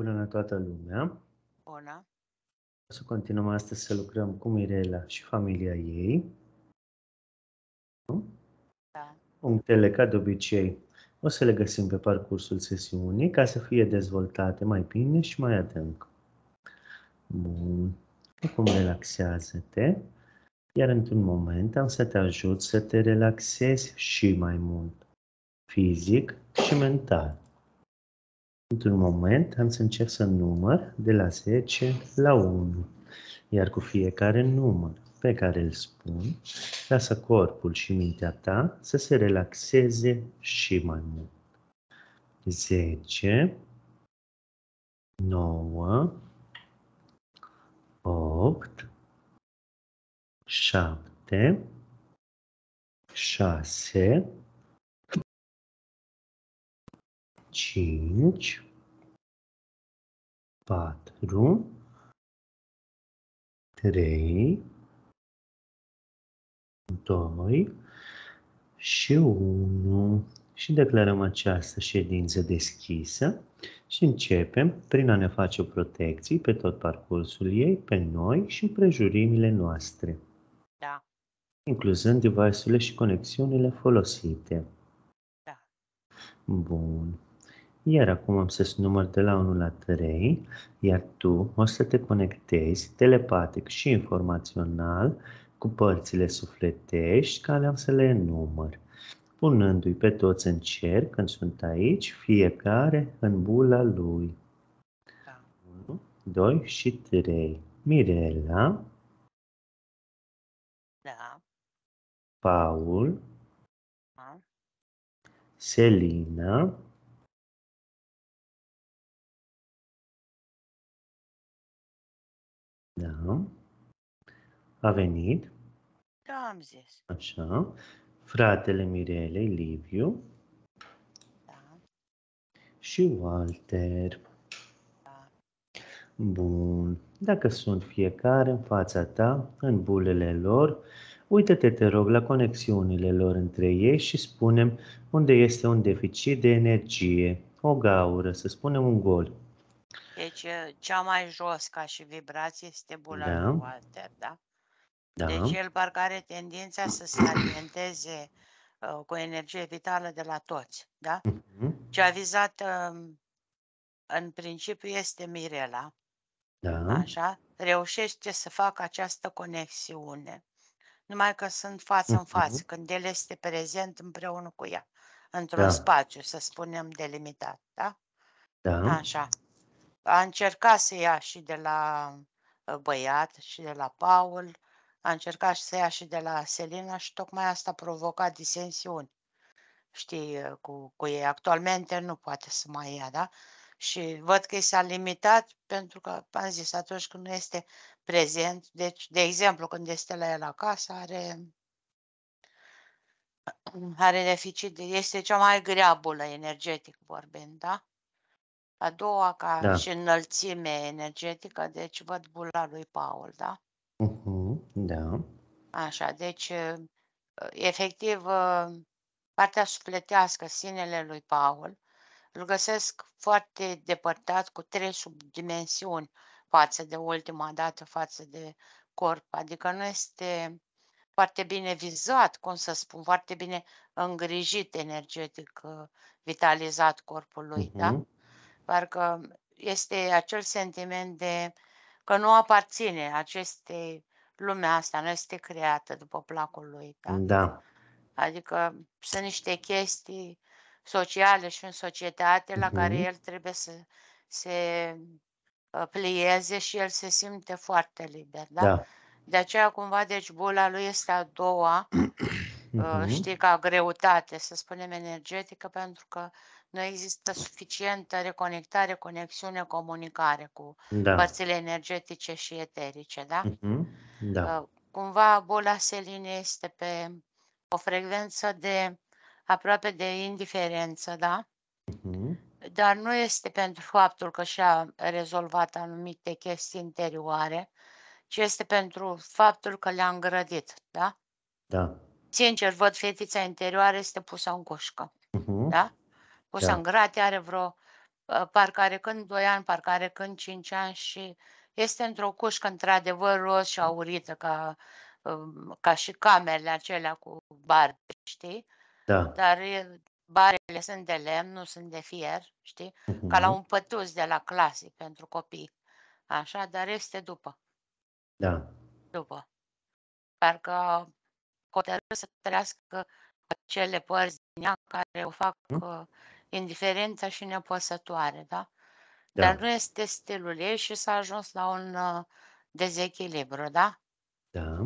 Bună la toată lumea! Bună! O să continuăm astăzi să lucrăm cu Mirela și familia ei. Da. Punctele, ca de obicei, o să le găsim pe parcursul sesiunii ca să fie dezvoltate mai bine și mai adânc. Bun. Acum relaxează-te, iar într-un moment am să te ajut să te relaxezi și mai mult, fizic și mental. Într-un moment am să încerc să număr de la 10 la 1, iar cu fiecare număr pe care îl spun, lasă corpul și mintea ta să se relaxeze și mai mult. 10, 9, 8, 7, 6, 5, 4, 3, 2 și 1. Și declarăm această ședință deschisă și începem prin a ne face protecții pe tot parcursul ei, pe noi și prejurimile noastre. Da. Incluzând device-urile și conexiunile folosite. Da. Bun. Iar acum am să-ți număr de la 1 la 3, iar tu o să te conectezi telepatic și informațional cu părțile sufletești care am să le număr, punându-i pe toți în cer când sunt aici, fiecare în bula lui. Da. 1, 2 și 3. Mirela, Da. Paul, Da. Selina, da, a venit, Da, am zis. așa, fratele Mirelei, Liviu Da. și Walter. Da. Bun, dacă sunt fiecare în fața ta, în bulele lor, uită-te, te rog, la conexiunile lor între ei și spunem unde este un deficit de energie, o gaură, să spunem un gol. Deci, eh, cea mai jos ca și vibrație este bula Da. lui Walter, da? Da? Deci el parcă are tendința să se alimenteze uh, cu energie vitală de la toți, da? Mhm. Cea vizată în principiu este Mirela, Da? așa? Reușește să facă această conexiune. Numai că sunt față în față, Mhm. când el este prezent împreună cu ea, într-un Da. spațiu, să spunem, delimitat, da? Da? Așa. A încercat să ia și de la uh, băiat și de la Paul, a încercat să ia și de la Selina și tocmai asta a provocat disensiuni. Știi, uh, cu, cu ei. Actualmente nu poate să mai ia, da? Și văd că i s-a limitat pentru că, am zis, atunci când nu este prezent, deci, de exemplu, când este la el acasă, are, are deficit, de- este cea mai grea bulă energetic vorbind, da? A doua ca Da. și înălțime energetică, deci văd bula lui Paul, da? Mhm. Da? Așa, deci uh, efectiv uh, partea sufletească, sinele lui Paul, îl găsesc foarte depărtat cu trei subdimensiuni față de ultima dată, față de corp, adică nu este foarte bine vizat, cum să spun, foarte bine îngrijit energetic, uh, vitalizat corpul lui, da? Mhm. Parcă este acel sentiment de că nu aparține acestei lumea asta, nu este creată după placul lui, da? Da. Adică sunt niște chestii sociale și în societate la care Mhm. el trebuie să se uh, plieze și el se simte foarte liber, da? Da. De aceea cumva, deci bula lui este a doua, uh, Mhm. știi, ca greutate, să spunem, energetică, pentru că nu există suficientă reconectare, conexiune, comunicare cu Da. părțile energetice și eterice, da? Mhm. Da. Uh, Cumva boala Selinei este pe o frecvență de aproape de indiferență, da? Mhm. Dar nu este pentru faptul că și-a rezolvat anumite chestii interioare, ci este pentru faptul că le-a îngrădit, da? Da. Sincer, văd fetița interioară este pusă în cușcă, Mhm. da? Pusă Da. în grate, are vreo uh, parcă are când 2 ani, parcă are când 5 ani și este într-o cușcă într-adevăr roz și aurită ca, um, ca și camerele acelea cu bare, știi? Da. Dar e, barele sunt de lemn, nu sunt de fier, știi? Ca la Mhm. un pătus de la clasic pentru copii. Așa, dar este după, Da. după. Parcă hotărât să trăiască acele părți din ea care o fac Mm. uh, indiferentă și nepăsătoare, da? Dar Da. nu este stilul ei și s-a ajuns la un uh, dezechilibru, da? Da.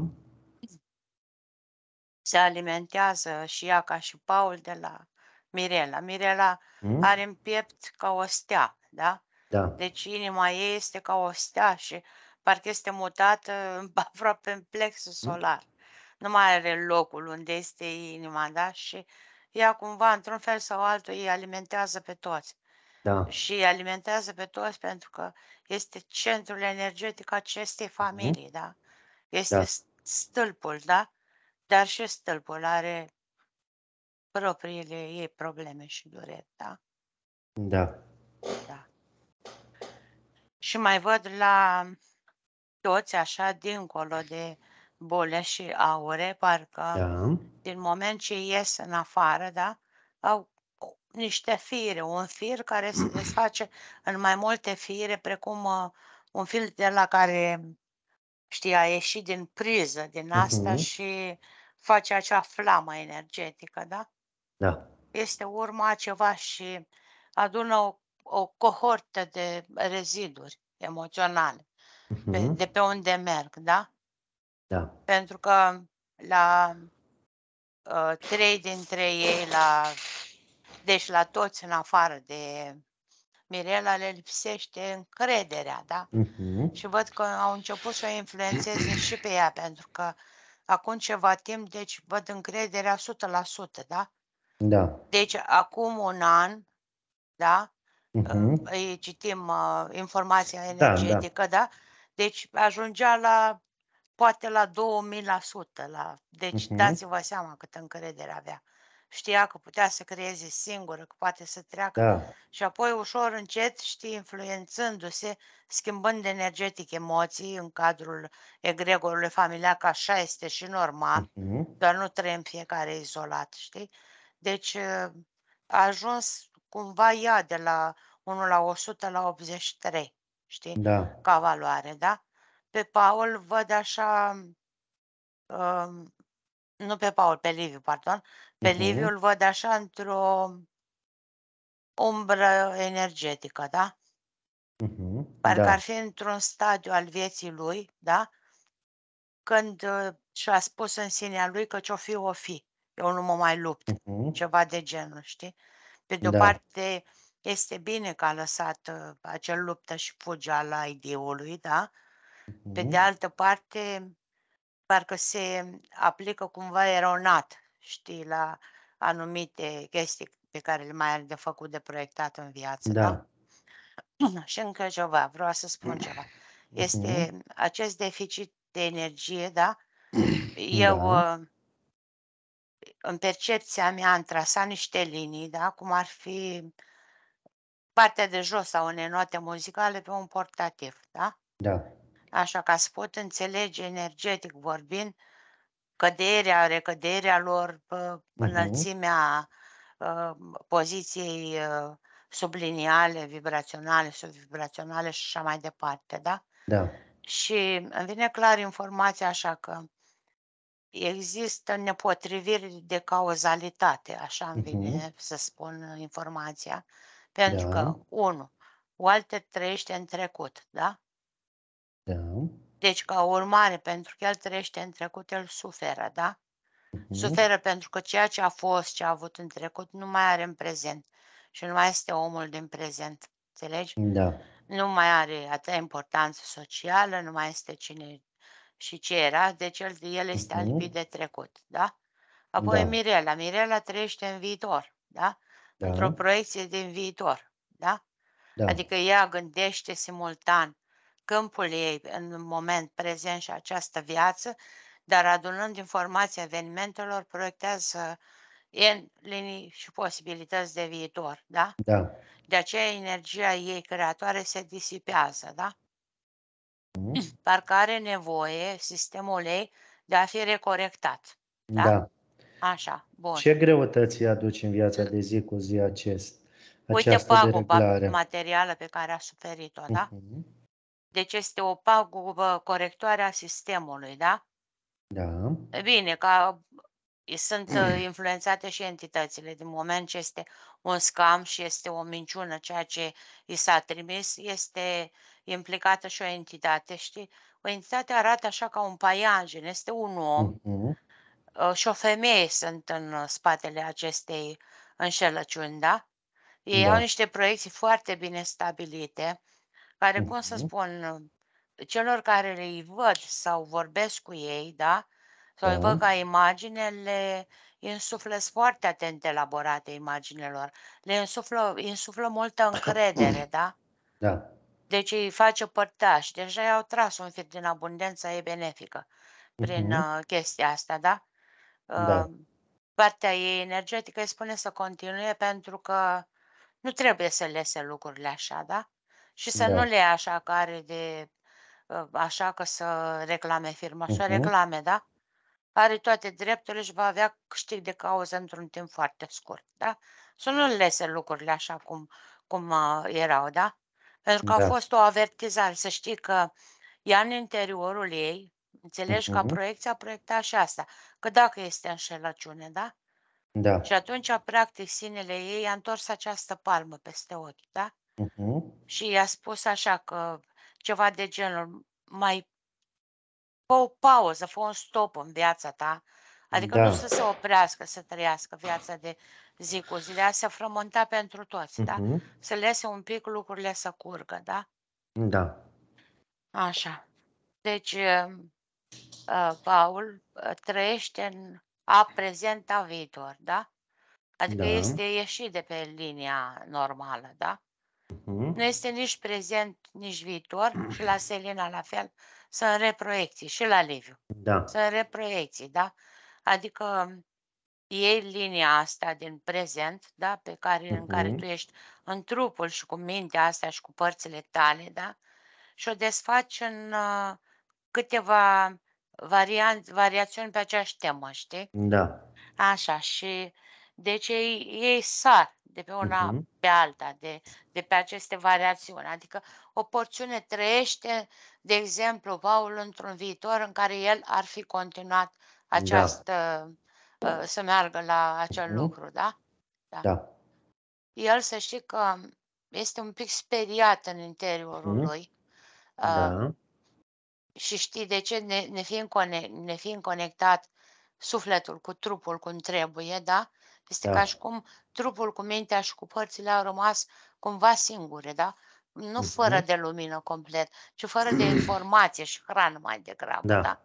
Se alimentează și ea ca și Paul de la Mirela. Mirela Mm? are în piept ca o stea, da? Da. Deci inima ei este ca o stea și parcă este mutată în- aproape în plexul solar. Nu mai are locul unde este inima, da? Și ea cumva, într-un fel sau altul, îi alimentează pe toți. Da. Și îi alimentează pe toți pentru că este centrul energetic acestei familii, da? Este Da. s- stâlpul, da? Dar și stâlpul are propriile ei probleme și dureri, da? Da. Da. Și mai văd la toți așa dincolo de bule și aure, parcă Da. din moment ce ies în afară, da, au o- niște fire, un fir care se desface în mai multe fire, precum uh, un fir de la care, știi, a ieșit din priză, din asta Mhm. și face acea flamă energetică, da? Da. Este urma a ceva și adună o, o cohortă de reziduri emoționale pe, Mhm. de pe unde merg, da? Da. Pentru că la uh, trei dintre ei, la, deci la toți în afară de Mirela, le lipsește încrederea, da? Mhm. Și văd că au început să o influențeze și pe ea, pentru că acum ceva timp, deci văd încrederea 100%, da? Da. Deci acum un an, da? Mhm. îi citim uh, informația Da, da. energetică, da? Deci ajungea la, poate la 2000%. La, deci Mhm. dați-vă seama câtă încredere avea. Știa că putea să creeze singură, că poate să treacă Da. și apoi ușor încet, știi, influențându-se, schimbând energetic emoții în cadrul egregorului familiar, că așa este și normal, Mhm. doar nu trăim fiecare izolat, știi? Deci uh, a ajuns cumva ea de la 1 la 100 la 83, știi? Da. Ca valoare, da? Pe Paul văd așa, um, nu pe Paul, pe Liviu, pardon, pe Mhm. Liviu îl văd așa într-o umbră energetică, da? Mhm. Parcă Da. ar fi într-un stadiu al vieții lui, da? Când uh, și-a spus în sinea lui că ce-o fi, o fi. Eu nu mă mai lupt. Mhm. Ceva de genul, știi? Pe de o Da. parte, este bine că a lăsat uh, acel luptă și fuge al ideului, da? Pe de Mhm. altă parte, parcă se aplică cumva eronat, știi, la anumite chestii pe care le mai are de făcut, de proiectat în viață, da? Da. Și încă ceva, vreau să spun ceva. Mhm. Este acest deficit de energie, da? Eu, Da. uh, în percepția mea, am trasat niște linii, da? Cum ar fi partea de jos a unei note muzicale pe un portativ, da? Da. Așa ca să pot înțelege energetic vorbind căderea, recăderea lor, pe Mhm. înălțimea uh, poziției uh, subliniale, vibraționale, subvibraționale și așa mai departe, da? Da. Și îmi vine clar informația așa că există nepotriviri de cauzalitate, așa îmi Mhm. vine să spun informația, pentru că, Da. unu, Walter trăiește în trecut, da? Da. Deci, ca urmare, pentru că el trăiește în trecut, el suferă, da? Mhm. Suferă pentru că ceea ce a fost, ce a avut în trecut, nu mai are în prezent și nu mai este omul din prezent. Înțelegi? Da. Nu mai are atâta importanță socială, nu mai este cine și ce era, deci el, el este Mhm. alipit de trecut, da? Apoi Da. Mirela. Mirela trăiește în viitor, da? Într-o Da. proiecție din viitor, da? Da. Adică ea gândește simultan câmpul ei în moment prezent și această viață, dar adunând informația evenimentelor, proiectează N linii și posibilități de viitor, da? Da. De aceea energia ei creatoare se disipează, da? Mhm. Parcă are nevoie sistemul ei de a fi recorectat. Da? Da. Așa, bun. Ce greutăți îi aduce în viața de zi cu zi acest, Uite această paguba dereglare? materială pe care a suferit-o, da? Mhm. Deci este o pagubă corectoare a sistemului, da? Da. E Bine, ca sunt uh, influențate și entitățile. Din moment ce este un scam și este o minciună, ceea ce i s-a trimis, este implicată și o entitate, știi? O entitate arată așa ca un paianjen, este un om Mhm. uh, și o femeie sunt în uh, spatele acestei înșelăciuni, da? Ei au Da. niște proiecții foarte bine stabilite, care, cum să Mhm. spun, uh, celor care îi văd sau vorbesc cu ei, da? Sau îi văd Da. ca imagine, le insuflă sunt foarte atent elaborate imaginelor, le insuflă, insuflă multă încredere, da? Da. Deci îi face părtași. Deja i-au tras un fir din abundența ei benefică prin Mhm. uh, chestia asta, da? Da. Uh, partea ei energetică îi spune să continue pentru că nu trebuie să lese lucrurile așa, da? Și să nu Da. le ia așa că are de, uh, așa că să reclame firma, să o Mhm. reclame, da? Are toate drepturile și va avea câștig de cauză într-un timp foarte scurt, da? Să nu lese lucrurile așa cum, cum uh, erau, da? Pentru că a Da. fost o avertizare, să știi că ea în interiorul ei, înțelegi, ca Mhm. proiecție a proiectat și asta, că dacă este înșelăciune, da? Da. Și atunci, practic, sinele ei a întors această palmă peste ochi, da? Mhm. Și i-a spus așa că ceva de genul, mai fă o pauză, fă un stop în viața ta, adică nu Da. să se oprească, să trăiască viața de zi cu zi, de a se frământa pentru toți, da? Mhm. Să lese un pic lucrurile să curgă, da? Da. Așa. Deci, uh, uh, Paul uh, trăiește în a prezent, a viitor, da? Adică Da. este ieșit de pe linia normală, da? Nu Mhm. este nici prezent, nici viitor și la Selina la fel, sunt reproiecții și la Liviu. Da. Sunt reproiecții, da? Adică iei linia asta din prezent, da? Pe care, în care Mhm. tu ești în trupul și cu mintea asta și cu părțile tale, da? Și o desfaci în uh, câteva varianți, variațiuni pe aceeași temă, știi? Da. Așa, și deci ei, ei sar de pe una Mhm. pe alta, de, de pe aceste variațiuni. Adică o porțiune trăiește, de exemplu, Paul într-un viitor în care el ar fi continuat Da. această, uh, să meargă la acel Mhm. lucru, da? Da. Da. El să știi că este un pic speriat în interiorul Mhm. lui. Uh, Da. și știi de ce? Ne, ne, fiind cone- ne fiind conectat sufletul cu trupul cum trebuie, da? Este ca Da. și cum trupul cu mintea și cu părțile au rămas cumva singure, da? Nu fără Mhm. de lumină complet, ci fără de informație și hrană mai degrabă, Da. da?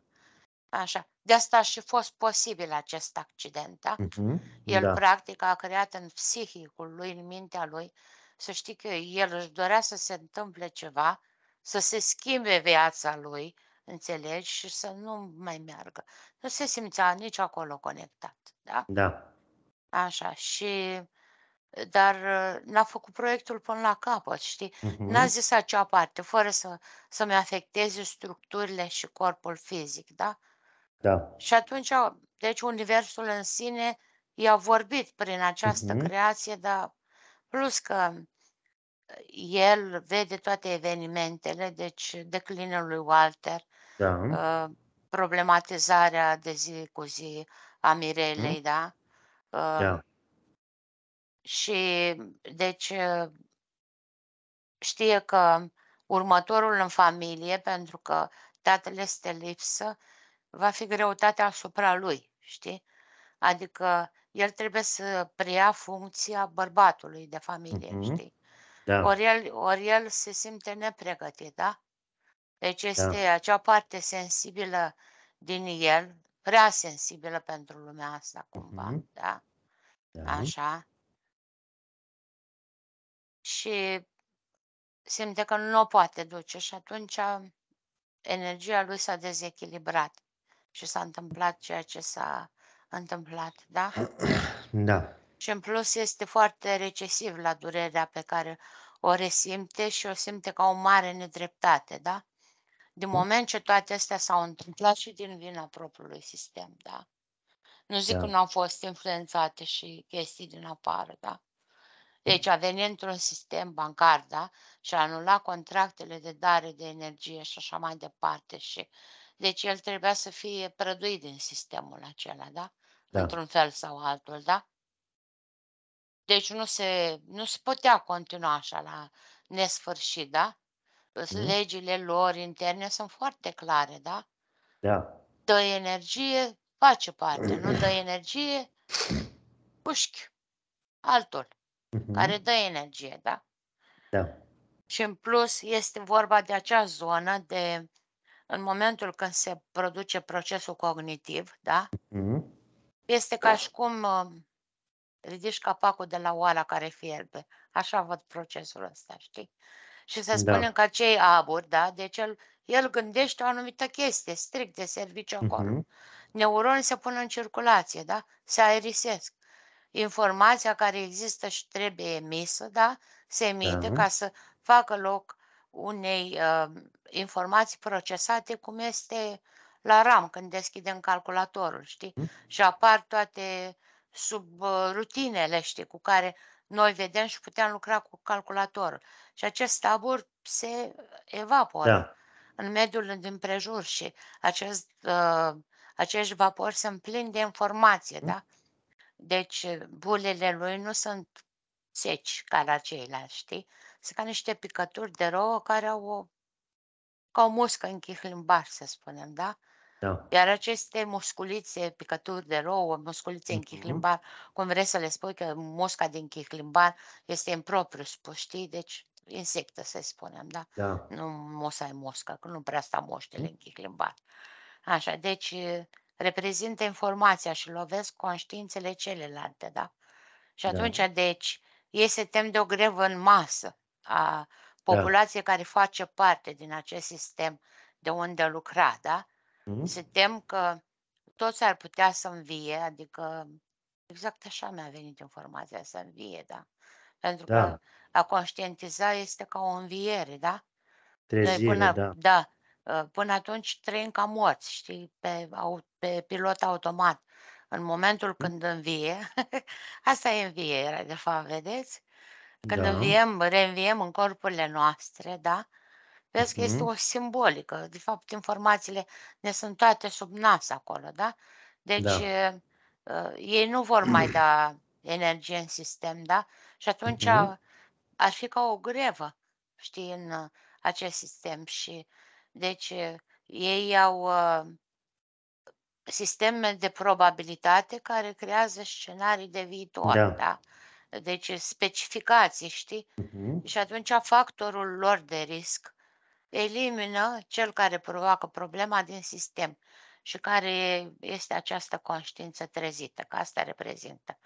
Așa. De asta a și fost posibil acest accident, da? Mhm. El Da. practic a creat în psihicul lui, în mintea lui, să știi că el își dorea să se întâmple ceva, să se schimbe viața lui, înțelegi, și să nu mai meargă. Nu se simțea nici acolo conectat, da? Da. Așa, și dar uh, n-a făcut proiectul până la capăt, știi? N-a Mhm. zis acea parte, fără să, să-mi afecteze structurile și corpul fizic, da? Da. Și atunci, deci, universul în sine i-a vorbit prin această Mhm. creație, dar plus că el vede toate evenimentele, deci declinul lui Walter, Da. uh, problematizarea de zi cu zi a Mhm. Mirelei, da? Uh, Da. și deci uh, știe că următorul în familie, pentru că tatăl este lipsă, va fi greutatea asupra lui, știi? Adică el trebuie să preia funcția bărbatului de familie, Mhm. știi? Da. Ori el, ori el se simte nepregătit, da? Deci este Da. acea parte sensibilă din el, prea sensibilă pentru lumea asta, cumva, Mhm. da? Da. Așa. Și simte că nu o poate duce și atunci energia lui s-a dezechilibrat și s-a întâmplat ceea ce s-a întâmplat, da? Da. Și în plus este foarte recesiv la durerea pe care o resimte și o simte ca o mare nedreptate, da? Din moment ce toate astea s-au întâmplat și din vina propriului sistem, da? Nu zic Da. că nu au fost influențate și chestii din afară, da? Deci a venit într-un sistem bancar, da? Și a anulat contractele de dare de energie și așa mai departe. Și deci el trebuia să fie prăduit din sistemul acela, da? Da. Într-un fel sau altul, da? Deci nu se, nu se putea continua așa la nesfârșit, da? Mhm. Legile lor interne sunt foarte clare, da? Da. Dă energie, face parte. Nu dă energie, pușchi. Altul care Mhm. dă energie, da? Da. Și în plus este vorba de acea zonă de în momentul când se produce procesul cognitiv, da? Mhm. Este ca și cum uh, ridici capacul de la oala care fierbe. Așa văd procesul ăsta, știi? Și să spunem Da. că acei aburi, da? Deci el, el gândește o anumită chestie, strict de serviciu acolo. Mhm. Neuronii se pun în circulație, da? Se aerisesc. Informația care există și trebuie emisă, da? Se emite Da. ca să facă loc unei uh, informații procesate, cum este la RAM, când deschidem calculatorul, știi? Mhm. Și apar toate sub uh, rutinele, știi, cu care noi vedem și putem lucra cu calculatorul. Și acest tabur se evaporă Da. în mediul din prejur și acest, uh, acești vapori sunt plini de informație, Mhm. da? Deci bulele lui nu sunt seci ca la ceilalți, știi? Sunt ca niște picături de rouă care au o, ca o muscă în chihlimbar, să spunem, da? Da. Iar aceste musculițe, picături de rouă, musculițe în Mhm. chihlimbar, cum vreți să le spui că musca din chihlimbar este impropriu spus, știi? Deci insectă, să spunem, da? Da. Nu musa e muscă, că nu prea stau moștele Mhm. în chihlimbar. Așa, deci reprezintă informația și lovesc conștiințele celelalte, da? Și Da. atunci, deci, ei se tem de o grevă în masă a populației care face parte din acest sistem de unde lucra, da? Se Mhm. tem că toți ar putea să învie, adică exact așa mi-a venit informația, să învie, da? Pentru că Da. a conștientiza este ca o înviere, da? Noi Trezire, până, da. da, ă, până atunci trăim ca morți, știi, pe, au, pe pilot automat. În momentul Mhm. când învie, asta e învierea, de fapt, vedeți? Când Da. înviem, reînviem în corpurile noastre, da? Vezi că este Mhm. o simbolică. De fapt, informațiile ne sunt toate sub nas acolo, da? Deci, Da. uh, ei nu vor mai da energie în sistem, da? Și atunci Mhm. ar fi ca o grevă, știi, în uh, acest sistem. Și, deci, uh, ei au uh, sisteme de probabilitate care creează scenarii de viitor, Da. da? Deci, specificații, știi? Mhm. Și atunci factorul lor de risc elimină cel care provoacă problema din sistem și care este această conștiință trezită, că asta reprezintă.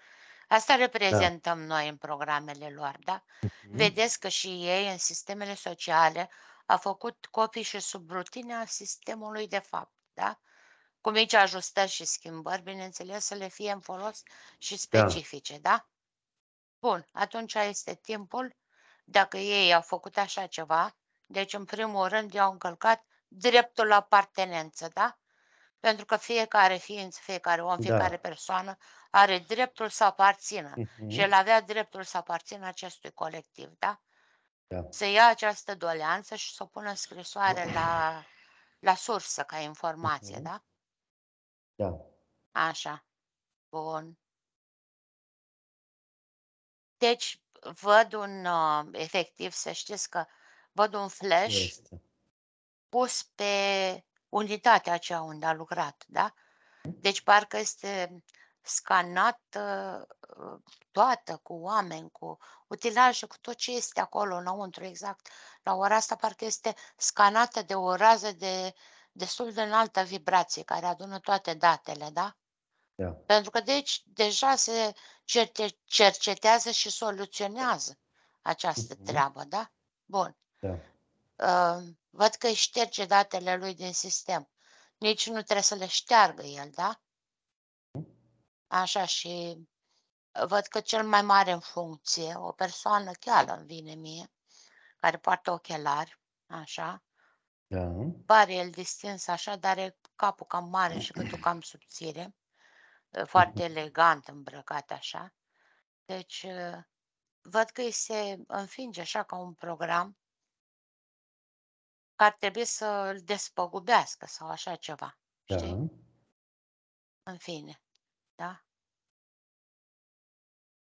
Asta Da. reprezentăm noi în programele lor, da? Mhm. Vedeți că și ei în sistemele sociale au făcut copii și subrutinea sistemului de fapt, da? Cu mici ajustări și schimbări, bineînțeles, să le fie în folos și Da. specifice, da? Bun, atunci este timpul, dacă ei au făcut așa ceva, deci în primul rând i-au încălcat dreptul la apartenență, da? Pentru că fiecare ființă, fiecare om, fiecare Da. persoană are dreptul să aparțină și el Mhm. avea dreptul să aparțină acestui colectiv, da? Da. Să ia această doleanță și să o pună în scrisoare la, la sursă ca informație, Mhm. da? Da. Așa. Bun. Deci văd un, uh, efectiv, să știți că văd un flash Este. pus pe unitatea aceea unde a lucrat, da? Deci parcă este scanată uh, toată cu oameni, cu utilaje, cu tot ce este acolo înăuntru, exact. La ora asta parcă este scanată de o rază de destul de înaltă vibrație care adună toate datele, da? Da. Pentru că deci deja se certe- cercetează și soluționează această Mhm. treabă, da? Bun. Da. Uh, văd că îi șterge datele lui din sistem. Nici nu trebuie să le șteargă el, da? Așa și Văd că cel mai mare în funcție, o persoană chiar îmi vine mie, care poartă ochelari, așa, Da. pare el distins așa, dar are capul cam mare și gâtul cam subțire, foarte elegant îmbrăcat așa. Deci, văd că îi se înfinge așa ca un program că ar trebui să îl despăgubească sau așa ceva, știi? Da. În fine, da?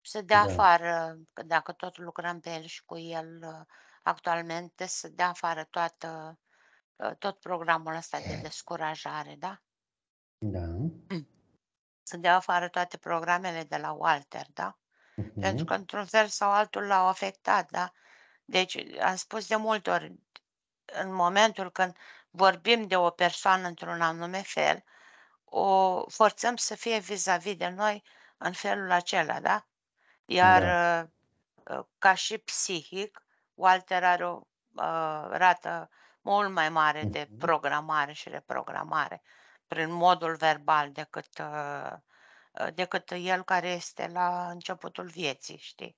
Să dea Da. afară, că dacă tot lucrăm pe el și cu el uh, actualmente, să dea afară toată, uh, tot programul ăsta de descurajare, da? Da. Să dea afară toate programele de la Walter, da? Pentru Mhm. că într-un fel sau altul l-au afectat, da? Deci am spus de multe ori, în momentul când vorbim de o persoană într-un anume fel, o forțăm să fie vis-a-vis de noi în felul acela, da? Iar Da. uh, ca și psihic, Walter are o uh, rată mult mai mare de Mhm. programare și reprogramare prin modul verbal decât, uh, uh, decât el care este la începutul vieții, știi?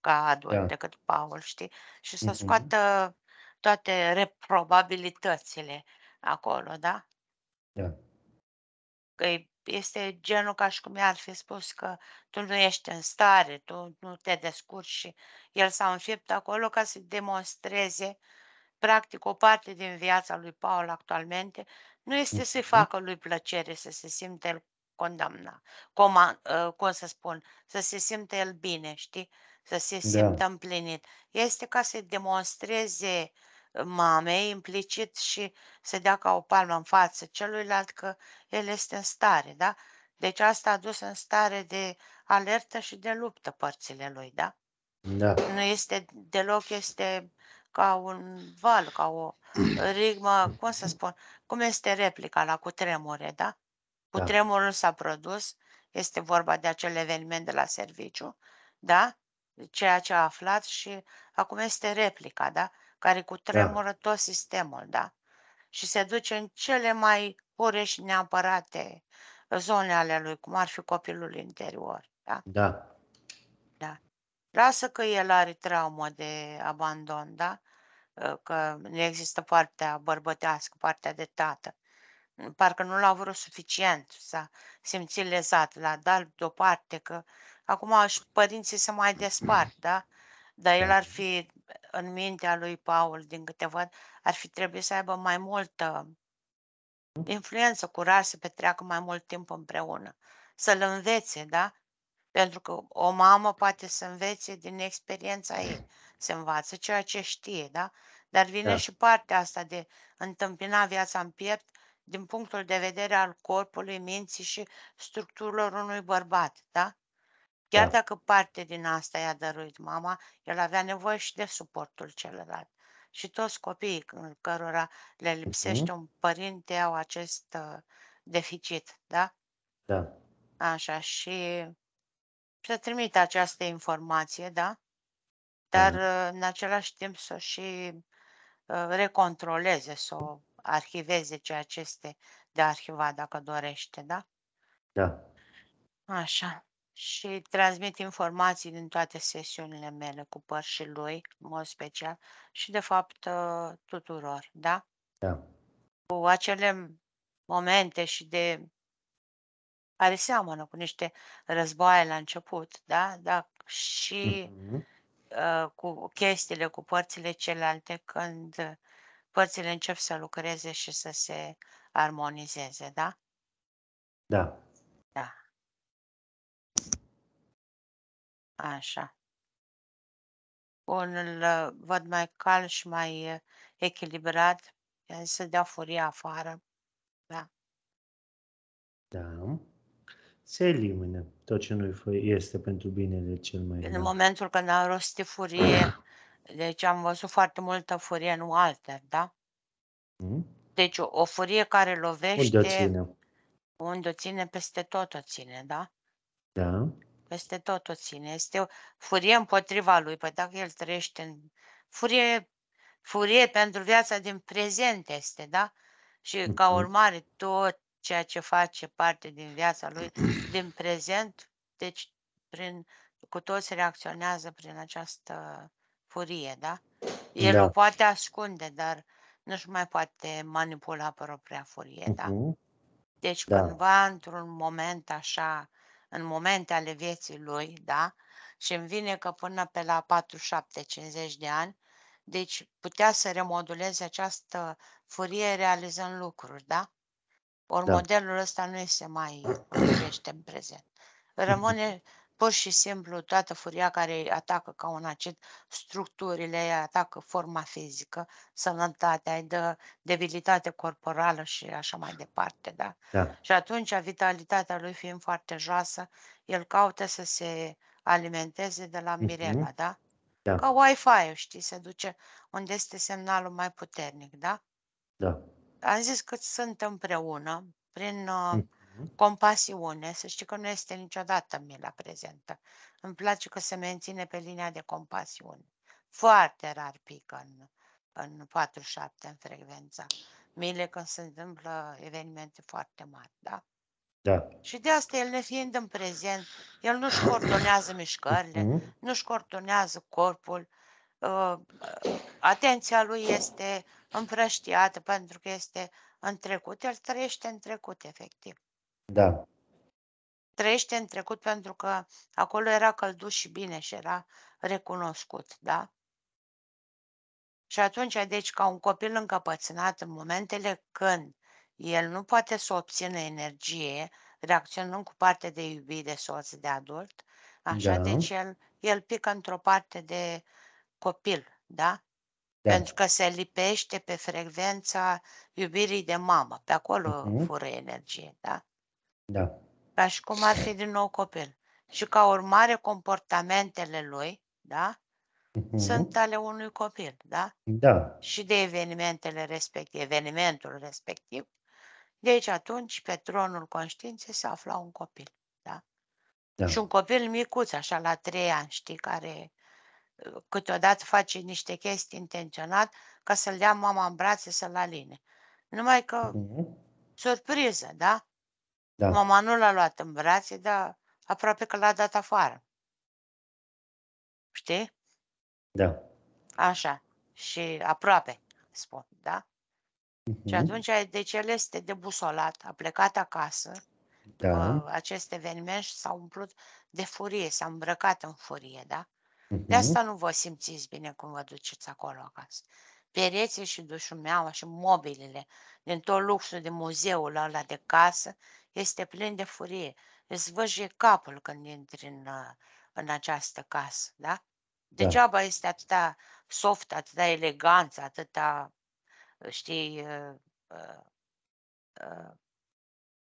Ca adult, Da. decât Paul, știi? Și să Mhm. scoată toate reprobabilitățile acolo, da? Da. Că e- este genul ca și cum i-ar fi spus că tu nu ești în stare, tu nu te descurci și el s-a înfipt acolo ca să demonstreze practic o parte din viața lui Paul actualmente nu este să-i Mhm. facă lui plăcere să se simte el condamnat, coma, uh, cum să spun, să se simte el bine, știi? Să se Da. simtă împlinit. Este ca să demonstreze uh, mamei implicit și să dea ca o palmă în față celuilalt că el este în stare, da? Deci asta a dus în stare de alertă și de luptă părțile lui, da? Da. Nu este deloc, este ca un val, ca o rigmă, cum să spun, cum este replica la cutremure, da? Da. Cutremurul s-a produs, este vorba de acel eveniment de la serviciu, da? Ceea ce a aflat și acum este replica, da? Care Da. cutremură tot sistemul, da? Și se duce în cele mai pure și neapărate zone ale lui, cum ar fi copilul interior, da? Da. Da. Lasă că el are traumă de abandon, da? Ă, Că nu există partea bărbătească, partea de tată. Mm, Parcă nu l-a vrut suficient, s-a simțit lezat, l-a dat deoparte, că acum și părinții se mai despart, da? Dar el Da. ar fi, în mintea lui Paul, din câte văd, ar fi trebuit să aibă mai multă influență, curaj să petreacă mai mult timp împreună, să-l învețe, da? Pentru că o mamă poate să învețe din experiența ei, se învață ceea ce știe, da? Dar vine Da. și partea asta de întâmpina viața în piept din punctul de vedere al corpului, minții și structurilor unui bărbat, da? Chiar Da. dacă parte din asta i-a dăruit mama, el avea nevoie și de suportul celălalt. Și toți copiii în cărora le lipsește Mhm. un părinte au acest uh, deficit, da? Da. Așa, și să trimite această informație, da? Dar Da. uh, în același timp să o și uh, recontroleze, să o arhiveze ceea ce este de arhivat dacă dorește, da? Da. Așa. Și transmit informații din toate sesiunile mele cu părși lui, în mod special, și de fapt uh, tuturor, da? Da. Cu acele momente și de care seamănă cu niște războaie la început, da? Da, și Mhm. uh, cu chestiile, cu părțile celelalte, când uh, părțile încep să lucreze și să se armonizeze, da? Da. Da, așa. Bun, îl uh, văd mai calm și mai uh, echilibrat. I-am zis să dea furia afară. Da, Da. Se elimină tot ce nu este pentru binele cel mai în înalt. momentul când am rostit furie, deci am văzut foarte multă furie în Walter, da? Mhm. Deci o, o furie care Unde o lovește, ține? unde o ține, peste tot o ține, da? Da. Peste tot o ține. Este o furie împotriva lui. Păi dacă el trăiește în furie, furie pentru viața din prezent este, da? Și ca Mhm. urmare tot ceea ce face parte din viața lui din prezent, deci prin, cu toți reacționează prin această furie, da? El Da. o poate ascunde, dar nu-și mai poate manipula propria furie, da? Mhm. Deci Da. cândva într-un moment așa, în momente ale vieții lui, da? Și îmi vine că până pe la 47-50 de ani, deci putea să remoduleze această furie realizând lucruri, da? Ori Da. modelul ăsta nu se mai potrivește în prezent. Rămâne pur și simplu toată furia care îi atacă ca un acid structurile, îi atacă forma fizică, sănătatea, îi dă debilitate corporală și așa mai departe, da? Da. Și atunci, vitalitatea lui fiind foarte joasă, el caută să se alimenteze de la Mirela, Mhm. da? Da. Ca Wi-Fi-ul, știi, se duce unde este semnalul mai puternic, da? Da. Am zis că sunt împreună, prin uh, Mhm. Compasiune, să știi că nu este niciodată mila prezentă. Îmi place că se menține pe linia de compasiune. Foarte rar pică în, în 47 în frecvența. Mile când se întâmplă evenimente foarte mari, da? Da. Și de asta el nefiind în prezent, el nu-și coordonează mișcările, Mhm. nu-și coordonează corpul, uh, atenția lui este împrăștiată pentru că este în trecut, el trăiește în trecut, efectiv. Da. Trăiește în trecut pentru că acolo era călduț și bine și era recunoscut, da? Și atunci, deci, ca un copil încăpățânat, în momentele când el nu poate să obțină energie, reacționând cu parte de iubire de soț, de adult, așa, Da. deci el, el pică într-o parte de copil, da? Da. Pentru că se lipește pe frecvența iubirii de mamă, pe acolo Mhm. fură energie, da? Da. Ca și cum ar fi din nou copil. Și ca urmare, comportamentele lui, da? Sunt Mhm. ale unui copil, da? Da. Și de evenimentele respective, evenimentul respectiv. Deci atunci, pe tronul conștiinței se afla un copil, da? Da. Și un copil micuț, așa, la trei ani, știi, care uh, câteodată face niște chestii intenționat ca să-l dea mama în brațe să-l aline. Numai că, Mhm. surpriză, da? Da. Mama nu l-a luat în brațe, dar aproape că l-a dat afară. Știi? Da. Așa. Și aproape, spun, da? Și Mhm. atunci, deci el este debusolat, a plecat acasă, Da. după acest eveniment și s-a umplut de furie, s-a îmbrăcat în furie, da? De Mhm. asta nu vă simțiți bine când vă duceți acolo acasă. Pereții și dușumeaua și mobilele din tot luxul de muzeul ăla de casă este plin de furie. Îți văjie capul când intri în, uh, în această casă, da? Da. Degeaba este atâta soft, atâta eleganță, atâta, știi, uh, uh, uh,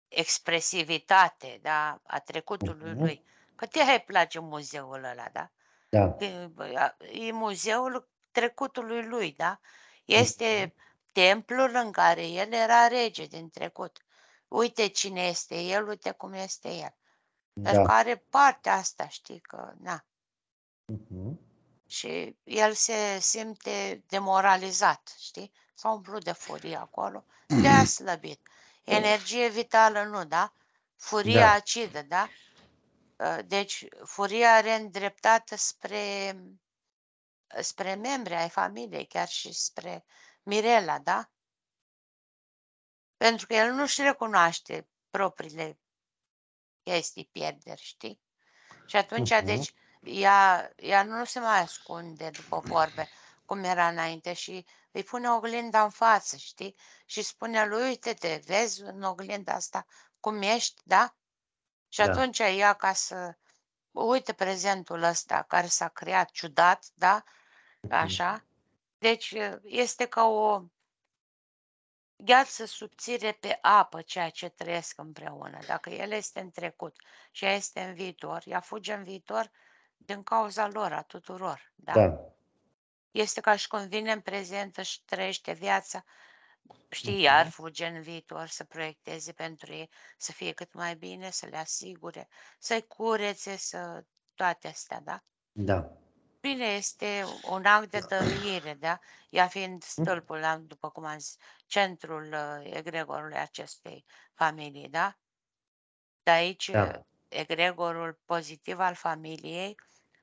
expresivitate, da, a trecutului Mhm. lui. Că te ai place muzeul ăla, da? Da. Că, bă, a- E muzeul trecutului lui, da? Mhm. Este templul în care el era rege din trecut. Uite cine este el, uite cum este el. Pentru că Da. are partea asta, știi, că, na. Mhm. Și el se simte demoralizat, știi? S-a umplut de furie acolo, de-a slăbit. Energie vitală nu, da? Furia Da. acidă, da? Uh, Deci, furia reîndreptată spre, spre membri ai familiei, chiar și spre Mirela, da? Pentru că el nu-și recunoaște propriile chestii, pierderi, știi? Și atunci, Mhm. deci, ea, ea nu se mai ascunde după vorbe, cum era înainte și îi pune oglinda în față, știi? Și spune lui, uite-te, vezi în oglinda asta cum ești, da? Și Da. atunci ea, ca să uite prezentul ăsta care s-a creat ciudat, da? Mhm. Așa. Deci este ca o gheață subțire pe apă ceea ce trăiesc împreună. Dacă el este în trecut și ea este în viitor, ea fuge în viitor din cauza lor, a tuturor. Da? Da. Este ca și când vine în prezent și trăiește viața, știi, iar Mhm. fuge în viitor să proiecteze pentru ei, să fie cât mai bine, să le asigure, să-i curețe, să toate astea, da? Da. Bine, este un act de dăruire, da? Ea fiind stâlpul, da, după cum am zis, centrul uh, egregorului acestei familii, da? De aici, Da. egregorul pozitiv al familiei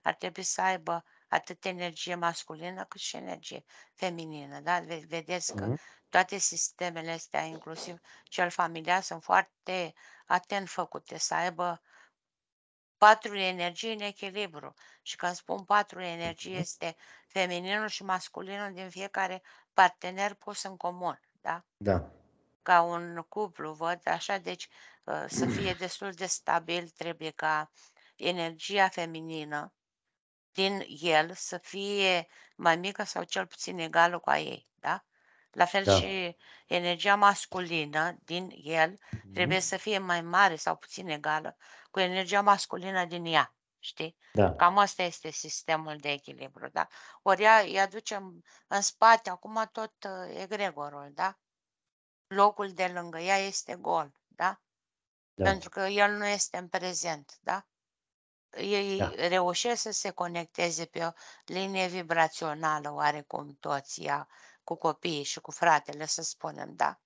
ar trebui să aibă atât energie masculină cât și energie feminină. Da? Vedeți că Mhm. toate sistemele astea, inclusiv cel familiar, sunt foarte atent făcute să aibă patru energii în echilibru. Și când spun patru energii, Mhm. este femininul și masculinul din fiecare partener pus în comun. Da? Da. Ca un cuplu, văd așa, deci uh, să fie destul de stabil, trebuie ca energia feminină din el să fie mai mică sau cel puțin egală cu a ei, da? La fel Da. și energia masculină din el trebuie Mhm. să fie mai mare sau puțin egală cu energia masculină din ea, știi? Da. Cam asta este sistemul de echilibru, da? Ori ea îi aducem în spate acum tot uh, egregorul, da? Locul de lângă ea este gol, da? Da. Pentru că el nu este în prezent, da? Ei Da. reușesc să se conecteze pe o linie vibrațională oarecum toți ea, cu copiii și cu fratele, să spunem, da?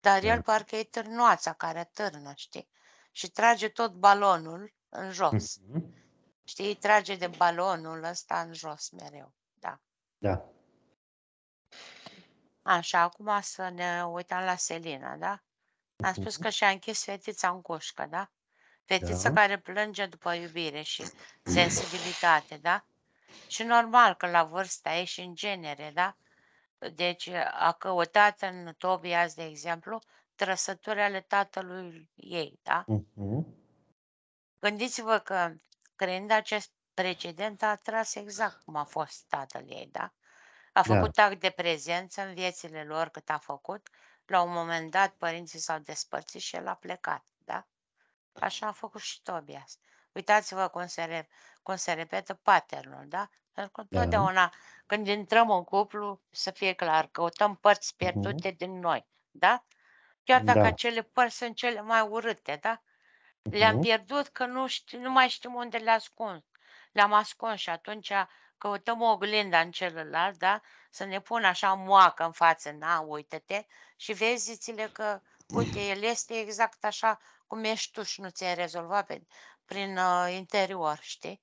Dar el Da. parcă e târnoața care târnă, știi? Și trage tot balonul în jos. Mhm. Știi? Trage de balonul ăsta în jos mereu, da? Da. Așa, acum să ne uităm la Selina, da? Am spus Mhm. că și-a închis fetița în cușcă, da? Fetița Da. care plânge după iubire și sensibilitate, da? Și normal că la vârsta ei și în genere, da? Deci a căutat în Tobias, de exemplu, trăsături ale tatălui ei, da? Mhm. Gândiți-vă că creând acest precedent a atras exact cum a fost tatăl ei, da? A Da. făcut act de prezență în viețile lor cât a făcut. La un moment dat părinții s-au despărțit și el a plecat, da? Așa a făcut și Tobias. Uitați-vă cum se, re, cum se repetă patternul, da? Pentru că Da. întotdeauna când intrăm în cuplu, să fie clar, căutăm părți Mhm. pierdute din noi, da? Chiar dacă Da. acele părți sunt cele mai urâte, da? Le-am Mhm. pierdut că nu, știu, nu mai știm unde le ascund. Le-am ascuns și atunci căutăm o oglindă în celălalt, da? Să ne pună așa moacă în față, na, uite-te și vezi-ți-le că, uite, el este exact așa cum ești tu și nu ți-ai rezolvat pe, prin uh, interior, știi?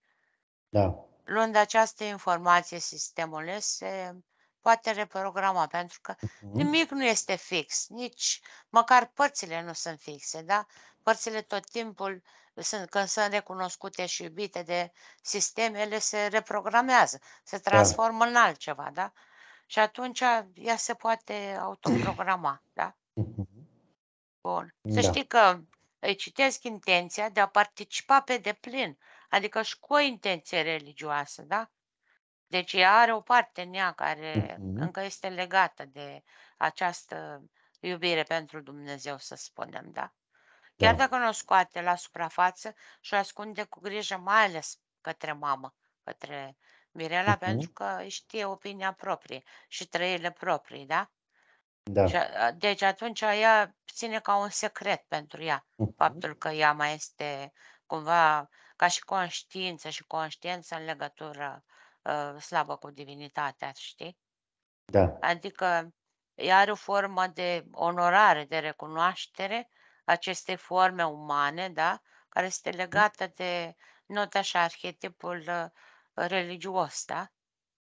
Da. Luând această informație, sistemul se poate reprograma, pentru că Mhm. nimic nu este fix, nici măcar părțile nu sunt fixe, da? Părțile tot timpul, sunt, când sunt recunoscute și iubite de sistem, ele se reprogramează, se Da. transformă în altceva, da? Și atunci ea se poate autoprograma, da? Mhm. Bun. Să Da. știi că îi citesc intenția de a participa pe deplin, adică și cu o intenție religioasă, da? Deci ea are o parte în ea care Mhm. încă este legată de această iubire pentru Dumnezeu, să spunem, da? Chiar Da. dacă nu o scoate la suprafață și o ascunde cu grijă, mai ales către mamă, către Mirela, Mhm. pentru că îi știe opinia proprie și trăirile proprii, da? Da. Și a- deci atunci ea ține ca un secret pentru ea Mhm. faptul că ea mai este cumva ca și conștiință și conștiință în legătură uh, slabă cu divinitatea, știi? Da. Adică ea are o formă de onorare, de recunoaștere acestei forme umane, da? Care este legată de nota și arhetipul uh, religios, da?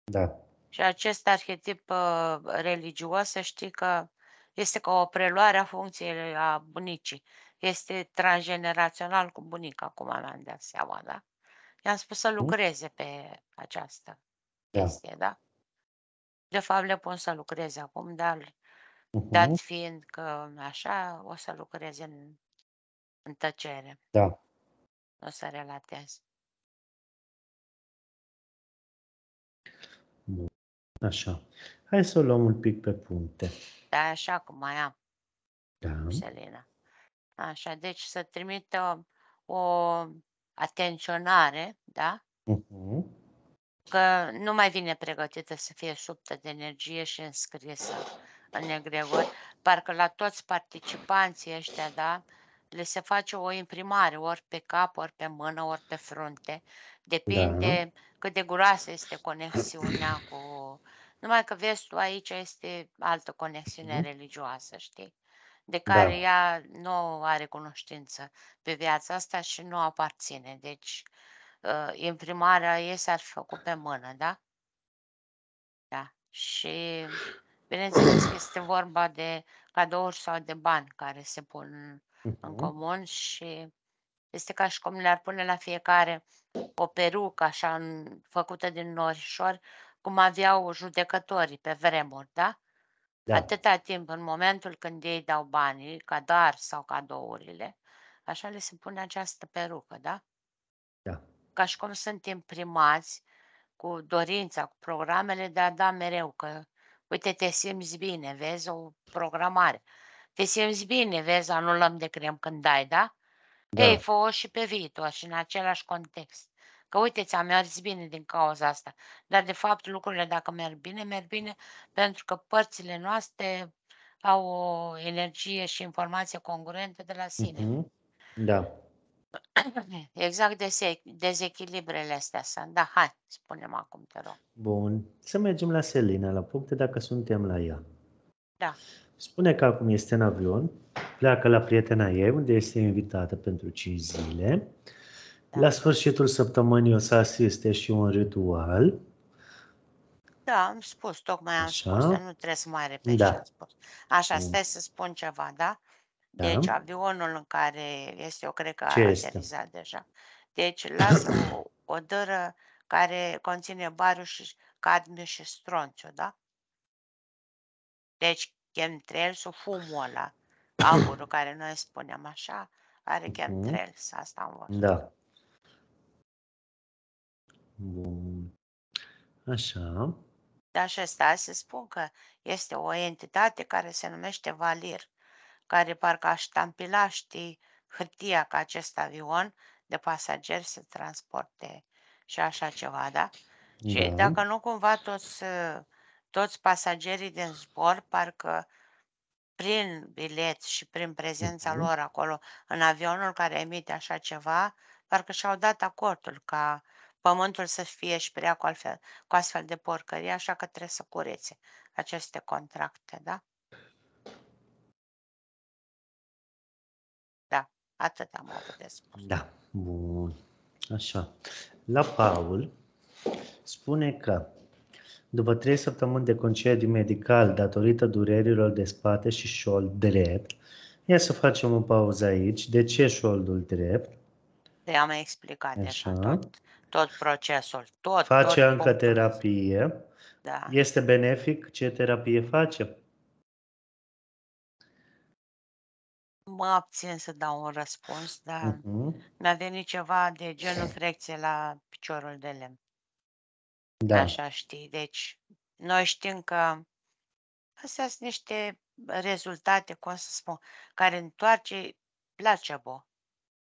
Da. Și acest arhetip uh, religios, să știi că este ca o preluare a funcției a bunicii. Este transgenerațional cu bunica, acum mi-am dat seama, da? I-am spus să Mhm. lucreze pe această Da. chestie, da? De fapt, le pun să lucreze acum, dar Mhm. dat fiind că așa, o să lucreze în, în tăcere, Da. nu o să relatez. Bun. Așa. Hai să o luăm un pic pe puncte. Dar așa cum mai am. Da. Selina. Așa, deci să trimită o atenționare, da? Mhm. Că nu mai vine pregătită să fie subtă de energie și înscrisă în egregor. Parcă la toți participanții ăștia, da? Le se face o imprimare ori pe cap, ori pe mână, ori pe frunte. Depinde cât de groasă este conexiunea cu... Numai că vezi tu aici este altă conexiune Mhm. religioasă, știi? De care Da. ea nu are cunoștință pe viața asta și nu aparține. Deci, uh, imprimarea ei s-ar fi făcut pe mână, da? Da. Și bineînțeles că este vorba de cadouri sau de bani care se pun în Mhm. comun și este ca și cum le-ar pune la fiecare o perucă așa în, făcută din norișori, cum aveau judecătorii pe vremuri, da? Da. Atâta timp, în momentul când ei dau banii, ca dar sau cadourile, așa le se pune această perucă, da? Da. Ca și cum sunt imprimați cu dorința, cu programele de a da mereu că, uite, te simți bine, vezi o programare. Te simți bine, vezi, anulăm de crem când dai, da? Ei, Da. fă și pe viitor și în același context. Că uite, ți-a mers bine din cauza asta. Dar de fapt lucrurile dacă merg bine, merg bine pentru că părțile noastre au o energie și informație congruentă de la sine. Mhm. Da. Exact dese- dezechilibrele astea sunt. Da, hai, spunem acum, te rog. Bun. Să mergem la Selina, la puncte, dacă suntem la ea. Da. Spune că acum este în avion, pleacă la prietena ei, unde este invitată pentru 5 zile. Da. La sfârșitul săptămânii o să asiste și un ritual. Da, am spus, tocmai am Așa. spus, dar nu trebuie să mai repet Da. ce am spus. Așa, Bun. stai să spun ceva, da? Da. Deci avionul în care este, eu cred că Ce a este? aterizat deja. Deci lasă o, o dără care conține bariu și cadmiu și stronțiu, da? Deci chemtrails-ul, fumul ăla, aburul care noi spunem așa, are Mhm. chemtrails, asta am văzut. Da. Bun. Așa. Dar și ăsta să spun că este o entitate care se numește Valir, care parcă a ștampila, știi, hârtia ca acest avion de pasageri să transporte și așa ceva, da? Și Da. dacă nu cumva toți, uh, toți pasagerii din zbor, parcă prin bilet și prin prezența Mhm. lor acolo în avionul care emite așa ceva, parcă și-au dat acordul ca pământul să fie și prea cu, altfel, cu astfel de porcării, așa că trebuie să curețe aceste contracte, da? Da, atât am avut de spus. Da. Bun. Așa. La Paul spune că după trei săptămâni de concediu medical datorită durerilor de spate și șold drept, ia să facem o pauză aici. De ce șoldul drept? Te am explicat deja Așa. tot, tot procesul, tot, Face tot încă punctul. terapie. Da. Este benefic? Ce terapie face? Mă abțin să dau un răspuns, dar Mhm. mi-a venit ceva de genul frecție la piciorul de lemn. Da. Așa știi. Deci, noi știm că astea sunt niște rezultate, cum să spun, care întoarce placebo.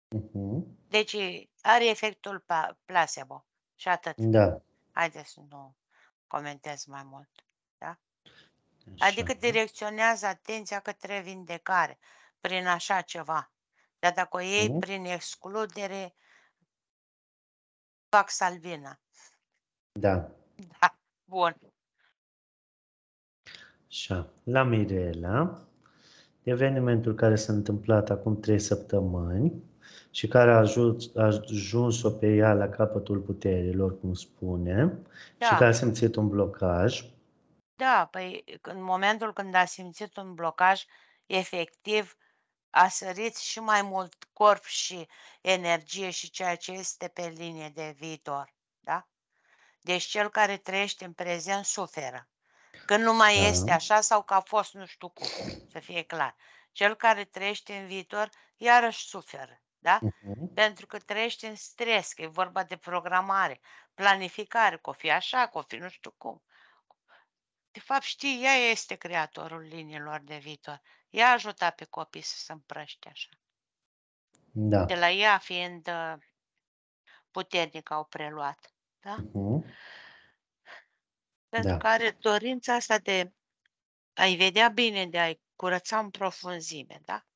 Mhm. Deci are efectul pa- placebo și atât. Da. Haideți să nu comentez mai mult. Așa. Adică direcționează atenția către vindecare prin așa ceva. Dar dacă o iei Mhm. prin excludere, fac salvina. Da. Da, bun. Așa. La Mirela, evenimentul care s-a întâmplat acum trei săptămâni și care a ajuns, a ajuns-o pe ea la capătul puterilor, cum spune, și Da. că a simțit un blocaj. Da, păi în momentul când a simțit un blocaj, efectiv a sărit și mai mult corp și energie și ceea ce este pe linie de viitor. Da? Deci cel care trăiește în prezent suferă. Când nu mai Da. este așa sau că a fost nu știu cum, să fie clar. Cel care trăiește în viitor iarăși suferă. Da? Mhm. Pentru că trăiește în stres, că e vorba de programare, planificare, că o fi așa, că o fi nu știu cum. De fapt, știi, ea este creatorul liniilor de viitor. Ea a ajutat pe copii să se împrăște așa. Da. De la ea fiind uh, puternic au preluat. Da? Mhm. Pentru Da. că are dorința asta de a-i vedea bine, de a-i curăța în profunzime, da?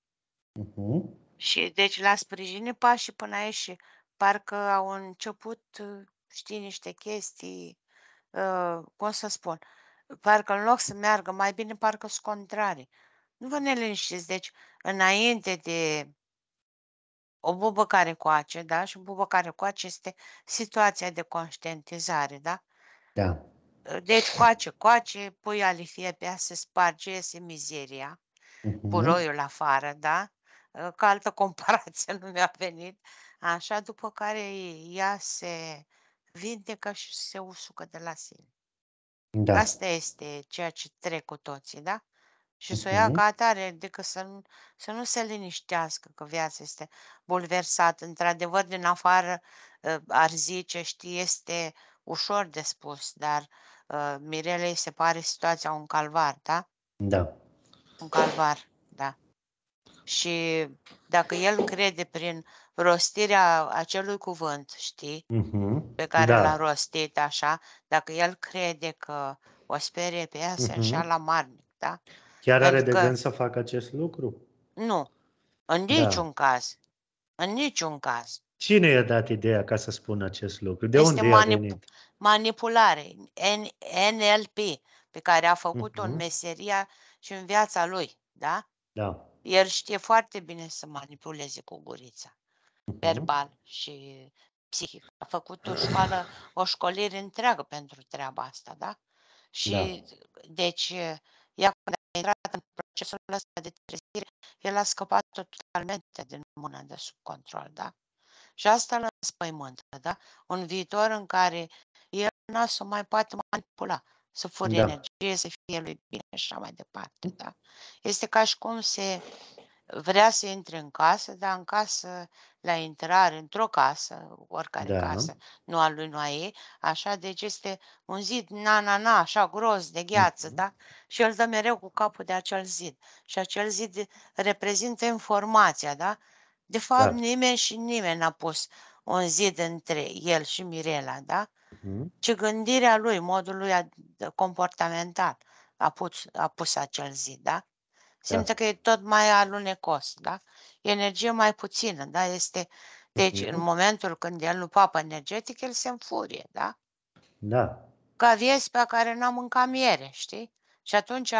Mhm. Și deci l-a sprijinit pașii până aici și parcă au început, uh, știi, niște chestii, uh, cum să spun, parcă în loc să meargă mai bine, parcă sunt contrarii. Nu vă neliniștiți. Deci, înainte de o bubă care coace, da? Și o bubă care coace este situația de conștientizare, da? Da. Deci coace, coace, pui alifie pe ea, se sparge, iese mizeria, Mhm. buroiul afară, da? Ca altă comparație nu mi-a venit. Așa, după care ea se vindecă și se usucă de la sine. Da. Asta este ceea ce trec cu toții, da? Și să o ia Mhm. ca atare, decât să nu, să nu se liniștească că viața este bulversată. Într-adevăr, din afară ă, ar zice, știi, este ușor de spus, dar uh, Mirelei se pare situația un calvar, da? Da. Un calvar, da. Și dacă el crede prin rostirea acelui cuvânt, știi, Mhm. pe care l-a Da. rostit așa, dacă el crede că o sperie pe ea, se Mhm. înșală amarnic, da? Chiar are Pentru de că- gând să facă acest lucru? Nu, în Da. niciun caz. În niciun caz. Cine i-a dat ideea ca să spună acest lucru? De Este unde i-a manip- venit? Manipulare, N- NLP, pe care a făcut-o în Mhm. meseria și în viața lui, da? Da. El știe foarte bine să manipuleze cu gurița, Mhm. verbal și psihic. A făcut o școală, o școlire întreagă pentru treaba asta, da? Și deci, ea când a intrat în procesul ăsta de trezire, el a scăpat totalmente din mâna de sub control, da? Și asta îl înspăimântă, da? Un viitor în care el n-a să mai poate manipula, să fure Da. energie, să fie lui bine și așa mai departe, da? Este ca și cum se vrea să intre în casă, dar în casă, la intrare, într-o casă, oricare Da. casă, nu a lui, nu a ei, așa, deci este un zid, na, na, na, așa gros, de gheață, Mhm. da? Și el dă mereu cu capul de acel zid. Și acel zid reprezintă informația, da? De fapt, Da. nimeni și nimeni n-a pus un zid între el și Mirela, da? Mhm. Ci gândirea lui, modul lui ad- comportamental a pus, a pus acel zid, da? Simte că e tot mai alunecos, da? E energie mai puțină, da? Este, deci, în Mhm. momentul când el nu papă energetic, el se înfurie, da? Da. Ca viespea care n-a mâncat miere, știi? Și atunci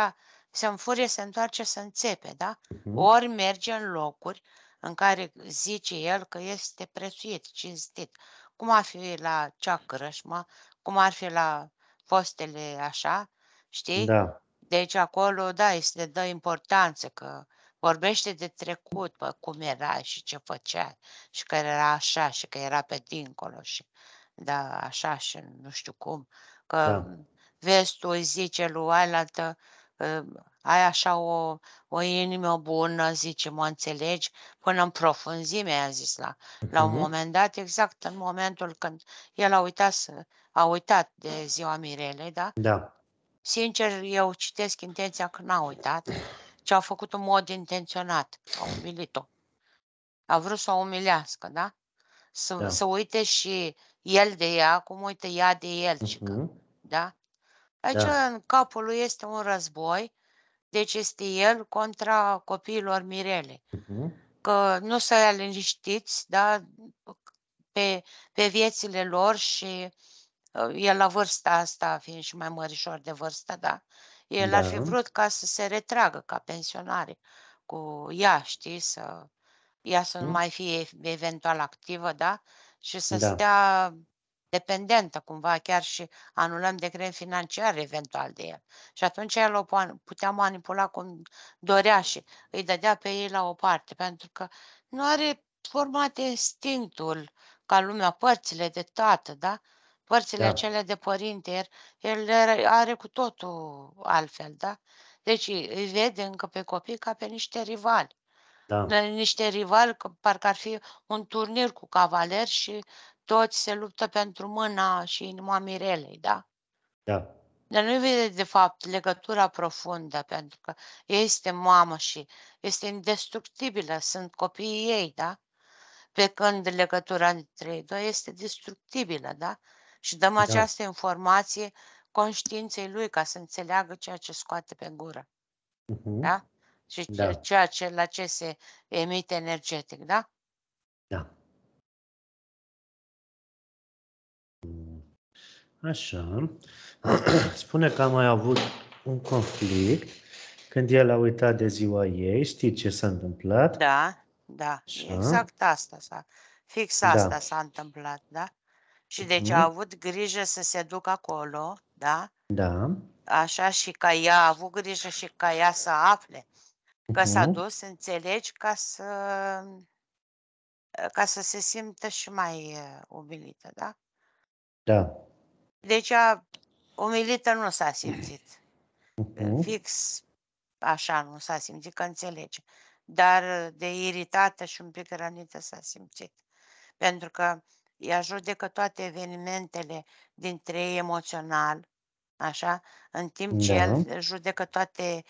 se înfurie, se întoarce să înțepe, da? Mhm. Ori merge în locuri în care zice el că este prețuit, cinstit. Cum ar fi la cea crășmă, cum ar fi la fostele așa, știi? Da. Deci acolo, da, îi se dă importanță că vorbește de trecut, bă, cum era și ce făcea și că era așa și că era pe dincolo și da, așa și nu știu cum. Că Da. vezi tu, îi zice lui ailaltă, ă, ai așa o, o inimă bună, zice, mă înțelegi, până în profunzime, a zis la, la un Mhm. moment dat, exact în momentul când el a uitat, să, a uitat de ziua Mirelei, da? Da. Sincer, eu citesc intenția că n-a uitat, ci a făcut în mod intenționat. A umilit-o. A vrut să o umilească, da? Să, Da. să uite și el de ea, cum uită ea de el, cică, Mhm. da? Aici Da. în capul lui este un război, deci este el contra copiilor Mirele. Mhm. Că nu să ia liniștiți, da? Pe, pe viețile lor și uh, el la vârsta asta, fiind și mai mărișor de vârstă, da? El ar fi Da. vrut ca să se retragă ca pensionare cu ea, știi, să ea să nu Mhm. mai fie eventual activă, da? Și să Da. stea dependentă cumva, chiar și anulăm decret financiar eventual de el. Și atunci el o poa- putea manipula cum dorea și îi dădea pe ei la o parte, pentru că nu are format instinctul ca lumea, părțile de tată, da? Părțile Da. acelea de părinte, el, el are- are cu totul altfel, da? Deci îi îi vede încă pe copii ca pe niște rivali. Da. De niște rivali, că parcă ar fi un turnir cu cavaleri și toți se luptă pentru mâna și inima Mirelei, da? Da. Dar nu vede de fapt legătura profundă, pentru că este mamă și este indestructibilă, sunt copiii ei, da? Pe când legătura între ei doi este destructibilă, da? Și dăm Da. această informație conștiinței lui ca să înțeleagă ceea ce scoate pe gură, Mhm. da? Și ce- Da. ceea ce la ce se emite energetic, da? Da. Așa. Spune că am mai avut un conflict Când el a uitat de ziua ei, știi ce s-a întâmplat? Da, da, Așa. exact asta s-a, fix Da. asta s-a întâmplat, da? Și deci a Mhm. avut grijă să se ducă acolo, da? Da. Așa și ca ea a avut grijă și ca ea să afle că s-a Mhm. dus, înțelegi, ca să ca să se simtă și mai uh, umilită, da? Da. Deci a umilită nu s-a simțit. Mhm. Fix așa nu s-a simțit că înțelege. Dar de iritată și un pic rănită s-a simțit. Pentru că ea judecă toate evenimentele dintre ei emoțional, așa, în timp ce Da. el judecă toate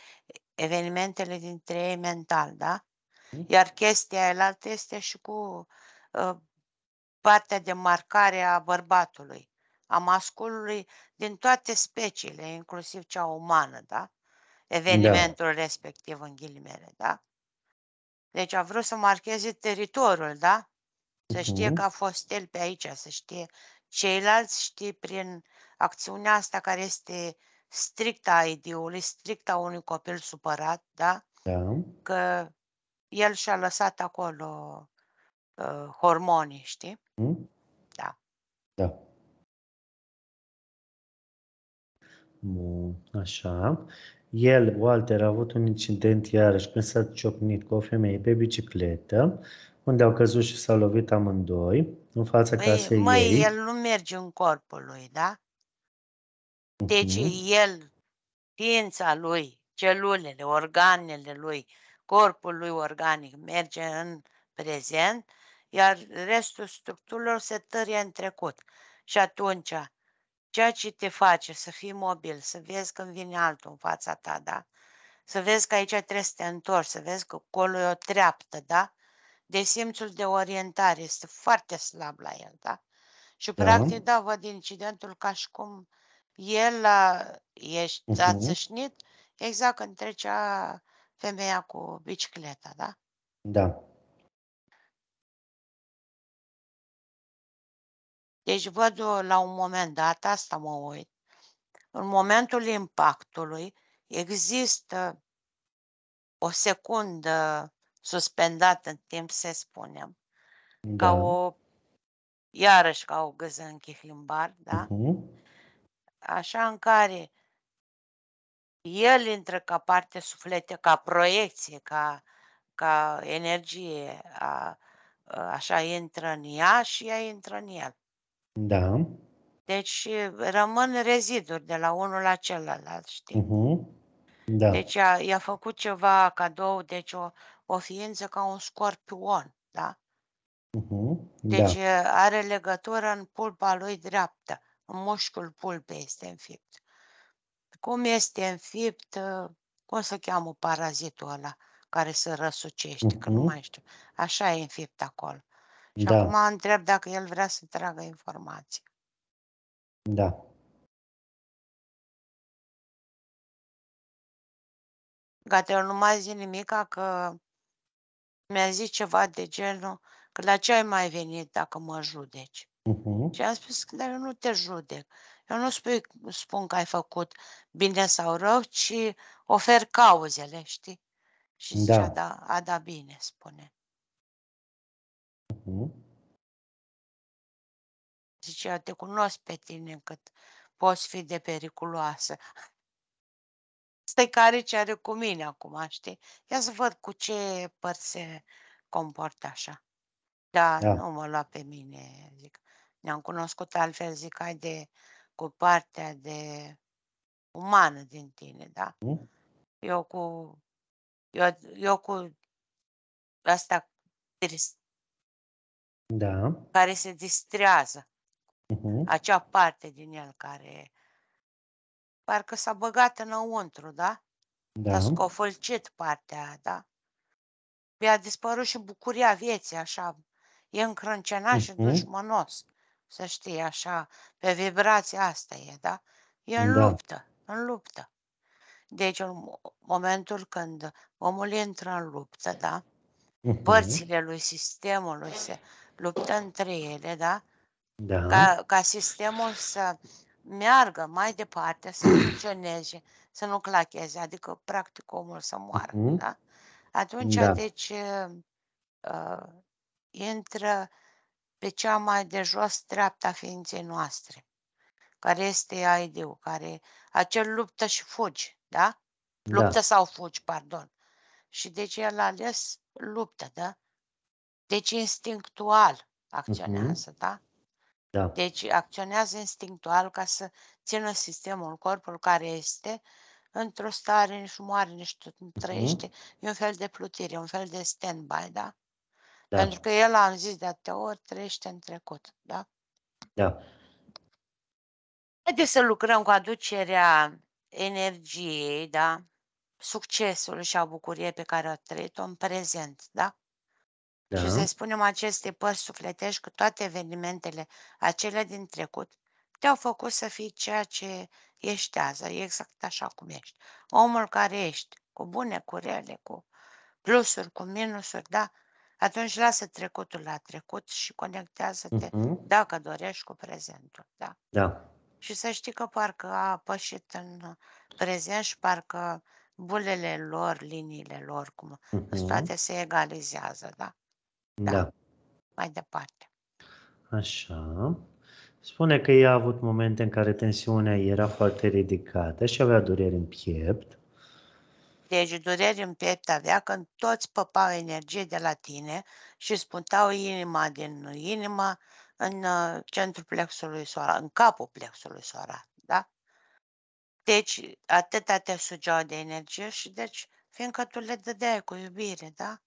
evenimentele dintre ei mental, da? Mhm. Iar chestia elaltă este și cu uh, partea de marcare a bărbatului, a masculului din toate speciile, inclusiv cea umană, da? Evenimentul respectiv, în ghilimele, da? Deci a vrut să marcheze teritoriul, da? Să știe Mhm. că a fost el pe aici, să știe ceilalți, știi, prin acțiunea asta care este strictă a ideului, strictă a unui copil supărat, da? Da. Că el și-a lăsat acolo uh, hormonii, știi? Mhm. Da. Da. Așa. El, Walter, a avut un incident iarăși când s-a ciocnit cu o femeie pe bicicletă, unde au căzut și s-au lovit amândoi în fața Măi, casei măi, ei. el nu merge în corpul lui, da? Deci Mhm. el, ființa lui, celulele, organele lui, corpul lui organic merge în prezent, iar restul structurilor se tărie în trecut. Și atunci, ceea ce te face să fii mobil, să vezi când vine altul în fața ta, da? Să vezi că aici trebuie să te întorci, să vezi că acolo e o treaptă, da? De simțul de orientare este foarte slab la el, da? Și Da. practic, da, văd incidentul ca și cum el a, ești, a Mhm. țâșnit exact când trecea femeia cu bicicleta, da? Da. Deci văd eu la un moment dat, asta mă uit, în momentul impactului există o secundă suspendată în timp, să spunem, ca Da. o, iarăși ca o gâză în chihlimbar, da? Mhm. Așa în care el intră ca parte suflete, ca proiecție, ca, ca energie, a, a, așa intră în ea și ea intră în el. Da. Deci rămân reziduri de la unul la celălalt, știi? Mhm. Da. Deci i-a, i-a făcut ceva cadou, deci o, o ființă ca un scorpion, da? Mhm. Da. Deci are legătură în pulpa lui dreaptă, în mușchiul pulpei este înfipt. Cum este înfipt, uh, cum se cheamă parazitul ăla care se răsucește, că nu Mhm. mai știu. Așa e înfipt acolo. Și Da. acum întreb dacă el vrea să tragă informații. Da. Gata, eu nu mai zic nimica că mi-a zis ceva de genul că la ce ai mai venit dacă mă judeci? Mhm. Și am spus că dar eu nu te judec. Eu nu spui, spun că ai făcut bine sau rău, ci ofer cauzele, știi? Și zicea, Da. da, a da bine, spune. Mhm. Zicea, te cunosc pe tine cât poți fi de periculoasă. Stai care ce are cu mine acum, știi? Ia să văd cu ce părți se comportă așa. Da, Da. nu mă lua pe mine, zic. Ne-am cunoscut altfel, zic, hai de cu partea de umană din tine, da? Mhm. Eu cu eu, eu cu asta trist, Da. care se distrează, Mhm. acea parte din el care parcă s-a băgat înăuntru, da? S-a Da. scofălcit partea aia, da? Mi-a dispărut și bucuria vieții, așa. E încrâncenat și Mhm. dușmănos, să știi, așa, pe vibrația asta e, da? E în Da. luptă, în luptă. Deci în mo- momentul când omul intră în luptă, da? Mhm. Părțile lui sistemului se luptă între ele, da? Da. Ca, ca sistemul să meargă mai departe, să funcționeze, să nu clacheze, adică practic omul să moară, Mhm. da? Atunci, Da. deci, uh, intră pe cea mai de jos dreapta ființei noastre, care este ID-ul, care acel luptă și fugi, da? Luptă Da. sau fugi, pardon. Și deci el a ales luptă, da? Deci instinctual acționează, da? Da. Deci acționează instinctual ca să țină sistemul, corpul care este într-o stare, nici nu moare, nici tot nu trăiește. E un fel de plutire, un fel de stand-by, da? Pentru Da. că el, am zis de atâtea ori, trăiește în trecut, da? Da. Haideți să lucrăm cu aducerea energiei, da? Succesului și a bucuriei pe care o trăit-o în prezent, da? Și Da. să spunem acestei părți sufletești că toate evenimentele acelea din trecut te-au făcut să fii ceea ce ești azi, exact așa cum ești. Omul care ești, cu bune, cu rele, cu plusuri, cu minusuri, da? Atunci lasă trecutul la trecut și conectează-te, Mhm. dacă dorești, cu prezentul, da? Da. Și să știi că parcă a pășit în prezent și parcă bulele lor, liniile lor, cum Mhm. toate se egalizează, da? Da. Da. Mai departe. Așa. Spune că ea a avut momente în care tensiunea era foarte ridicată și avea dureri în piept. Deci dureri în piept avea când toți păpau energie de la tine și îți puntau inima din inimă în uh, centrul plexului solar, în capul plexului solar, da? Deci atâta te sugeau de energie și deci fiindcă tu le dădeai cu iubire, da?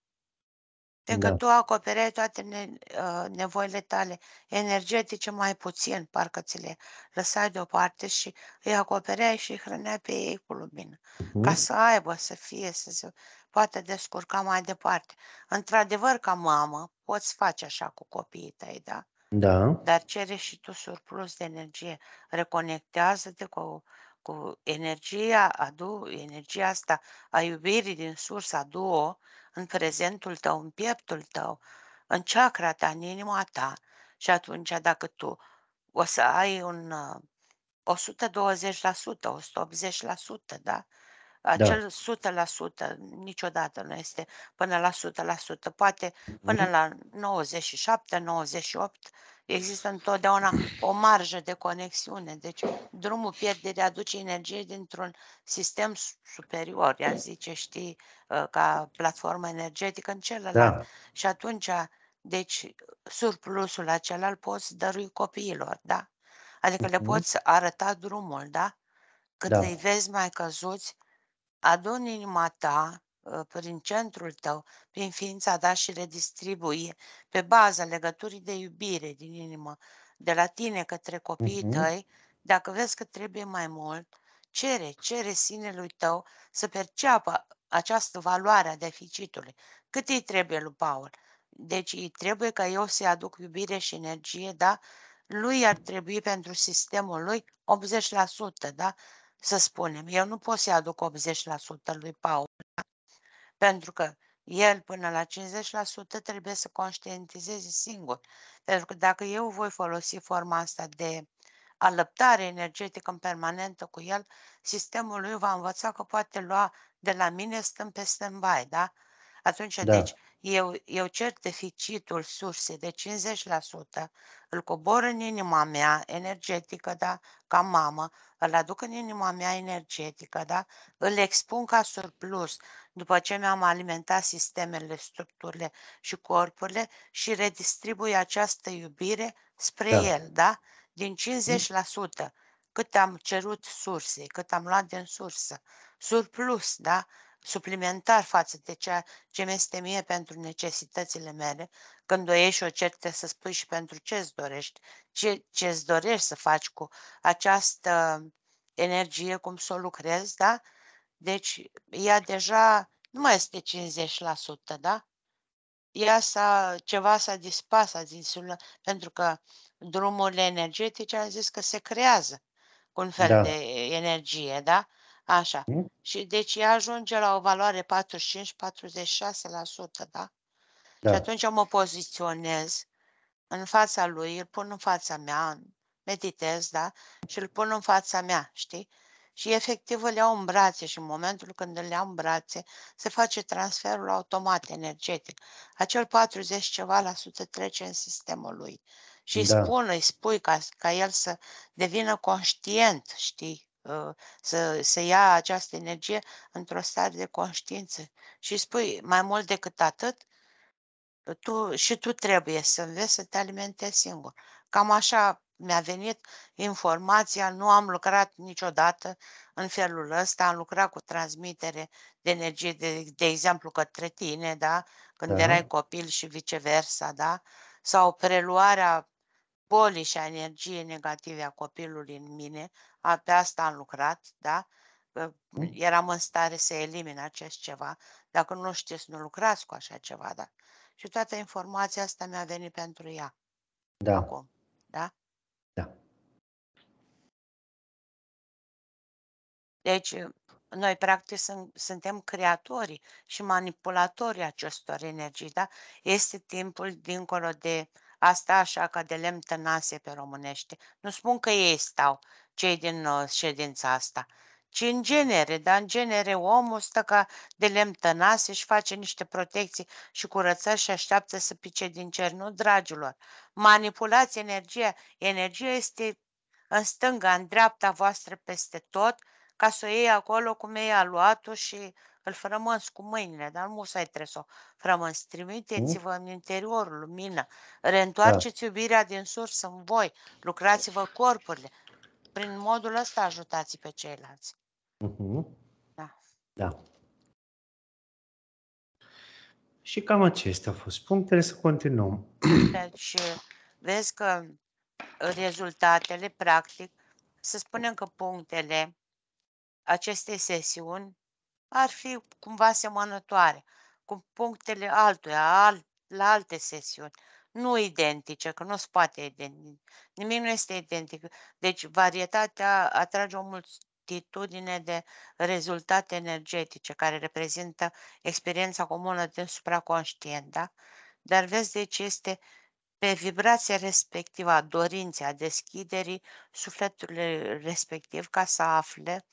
Fiindcă Da. tu acopereai toate ne, uh, nevoile tale energetice mai puțin, parcă ți le lăsai deoparte și îi acopereai și îi hrăneai pe ei cu lumină, ca Mhm. să aibă, să fie, să se poată descurca mai departe. Într-adevăr, ca mamă, poți face așa cu copiii tăi, da? Da. Dar cere și tu surplus de energie. Reconectează-te cu, cu energia, adu energia asta a iubirii din sursă, adu-o în prezentul tău, în pieptul tău, în chakra ta, în inima ta. Și atunci, dacă tu o să ai un uh, 120%, 180%, da? Acel 100% niciodată nu este până la 100%, poate până Mhm. la 97, 98, există întotdeauna o marjă de conexiune. Deci drumul pierderii aduce energie dintr-un sistem su- superior, iar zice, știi, uh, ca platformă energetică în celălalt. Da. Și atunci, deci, surplusul acela îl poți dărui copiilor, da? Adică le Mhm. poți arăta drumul, da? Cât Da. îi vezi mai căzuți, aduni inima ta uh, prin centrul tău, prin ființa ta și redistribuie pe baza legăturii de iubire din inimă, de la tine către copiii Mhm. tăi, dacă vezi că trebuie mai mult, cere, cere sinelui tău să perceapă această valoare a deficitului. Cât îi trebuie lui Paul? Deci îi trebuie ca eu să-i aduc iubire și energie, da? Lui ar trebui pentru sistemul lui 80%, da? Să spunem, eu nu pot să-i aduc 80% lui Paul, da? pentru că el până la 50% trebuie să conștientizeze singur. Pentru că dacă eu voi folosi forma asta de alăptare energetică în permanentă cu el, sistemul lui va învăța că poate lua de la mine stând pe stand-by, da? Atunci, Da. deci, eu, eu cer deficitul sursei de 50%, îl cobor în inima mea energetică, da, ca mamă, îl aduc în inima mea energetică, da, îl expun ca surplus după ce mi-am alimentat sistemele, structurile și corpurile și redistribui această iubire spre Da. el, da? Din 50%, cât am cerut sursei, cât am luat din sursă, surplus, da? Suplimentar față de ceea ce mi este mie pentru necesitățile mele, când o ieși și o ceri, trebuie să spui și pentru ce îți dorești, ce îți dorești să faci cu această energie, cum să o lucrezi, da? Deci ea deja nu mai este 50%, da? Ea s-a, ceva s-a dispas, a zis, pentru că drumurile energetice am zis că se creează cu un fel Da. de energie, da? Așa. Mhm. Și deci ea ajunge la o valoare 45-46%, da? Și Da. atunci mă poziționez în fața lui, îl pun în fața mea, meditez, da? Și îl pun în fața mea, știi? Și efectiv îl iau în brațe și în momentul când îl iau în brațe se face transferul automat energetic. Acel 40 ceva la sută trece în sistemul lui. Și îi Da. spun, îi spui ca, ca el să devină conștient, știi? Uh, Să, să ia această energie într-o stare de conștiință. Și îi spui, mai mult decât atât, tu, și tu trebuie să înveți să te alimentezi singur. Cam așa mi-a venit informația, nu am lucrat niciodată în felul ăsta, am lucrat cu transmitere de energie, de, de exemplu, către tine, da? Când Da. erai copil și viceversa, da? Sau preluarea bolii și a energiei negative a copilului în mine, a, pe asta am lucrat, da? Că Mm. Eram în stare să elimin acest ceva. Dacă nu știți, nu lucrați cu așa ceva, da? Și toată informația asta mi-a venit pentru ea Da. acum, da? Da. Deci, noi practic sunt, suntem creatorii și manipulatorii acestor energii, da? Este timpul dincolo de asta așa ca de lemn tănase pe românește. Nu spun că ei stau, cei din uh, ședința asta, ci în genere, dar în genere omul stă ca de lemn tănase și face niște protecții și curățări și așteaptă să pice din cer. Nu, dragilor, manipulați energia. Energia este în stânga, în dreapta voastră, peste tot, ca să o iei acolo cum ei a luat-o și îl frămânți cu mâinile, dar nu musai trebuie să o frămânți. Trimiteți-vă în interiorul lumină, reîntoarceți iubirea din sursă în voi, lucrați-vă corpurile. Prin modul ăsta ajutați pe ceilalți. Mhm. Da. Da. Și cam acestea au fost punctele, să continuăm. Deci, vezi că rezultatele, practic, să spunem că punctele acestei sesiuni ar fi cumva asemănătoare cu punctele altuia, al, la alte sesiuni. Nu identice, că nu se poate identic. Nimic nu este identic. Deci varietatea atrage o multitudine de rezultate energetice care reprezintă experiența comună din supraconștient, da? Dar vezi, deci este pe vibrația respectivă a dorinței, a deschiderii sufletului respectiv ca să afle,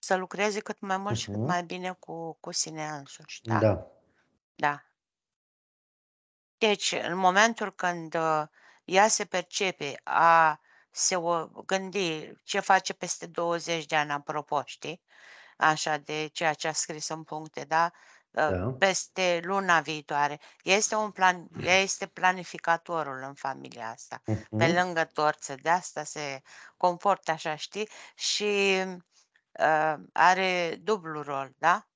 să lucreze cât mai mult și cât Mhm. mai bine cu, cu sine însuși. Da? Da. Da. Deci, în momentul când uh, ea se percepe a se o gândi ce face peste 20 de ani, apropo, știi? Așa, de ceea ce a scris în puncte, da? Uh, Da. Peste luna viitoare. Este un plan, ea este planificatorul în familia asta. Pe Mhm. lângă torță, de asta se comportă așa, știi? Și uh, are dublu rol, da?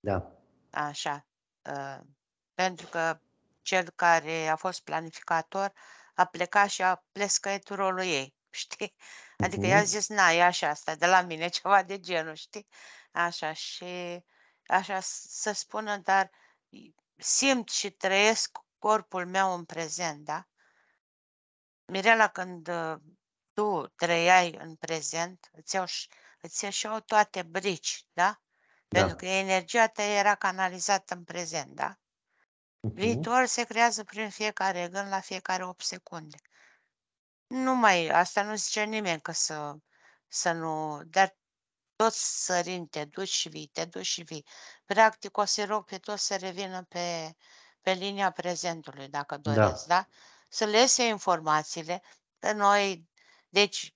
Da. Așa. uh, Pentru că cel care a fost planificator a plecat și a plescăit rolul ei, știi? Adică i-a Mhm. zis, na, e așa asta, de la mine, ceva de genul, știi? Așa și așa s- să spună, dar i- simt și trăiesc corpul meu în prezent, da? Mirela, când uh, tu trăiai în prezent, îți, iau, și- îți ieșeau toate brici, da? Pentru Da. că energia ta era canalizată în prezent, da? Mhm. Viitor se creează prin fiecare gând la fiecare 8 secunde. Nu mai, asta nu zice nimeni că să, să nu, dar toți sărind, te duci și vii, te duci și vii. Practic o să rog pe toți să revină pe, pe linia prezentului, dacă Da. doresc, da? Să le iese informațiile, că noi, deci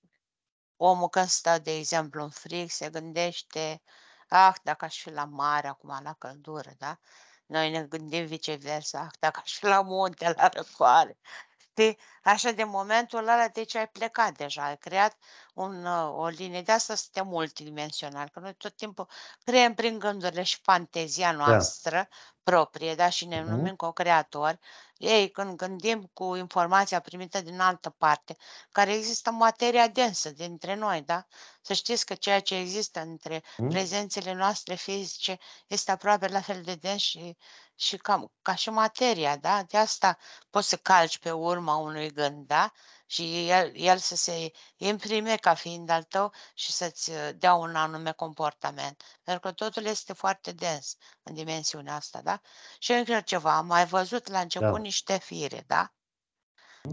omul când stă, de exemplu, în frig, se gândește, ah, dacă aș fi la mare, acum la căldură, da? Noi ne gândim viceversa, ah, dacă aș fi la munte, la răcoare. Știi? Așa de momentul ăla, deci ai plecat deja, ai creat un, uh, o linie. De asta suntem multidimensionali, că noi tot timpul creăm prin gândurile și fantezia Da. noastră proprie, da, și ne Mhm. numim co-creatori. Ei, când gândim cu informația primită din altă parte, care există materia densă dintre noi, da? Să știți că ceea ce există între Mhm. prezențele noastre fizice este aproape la fel de dens și, și ca, ca și materia, da? De asta poți să calci pe urma unui gând, da? Și el, el să se imprime ca fiind al tău și să-ți uh, dea un anume comportament. Pentru că totul este foarte dens în dimensiunea asta, da? Și încă ceva, am mai văzut la început Da. niște fire, da?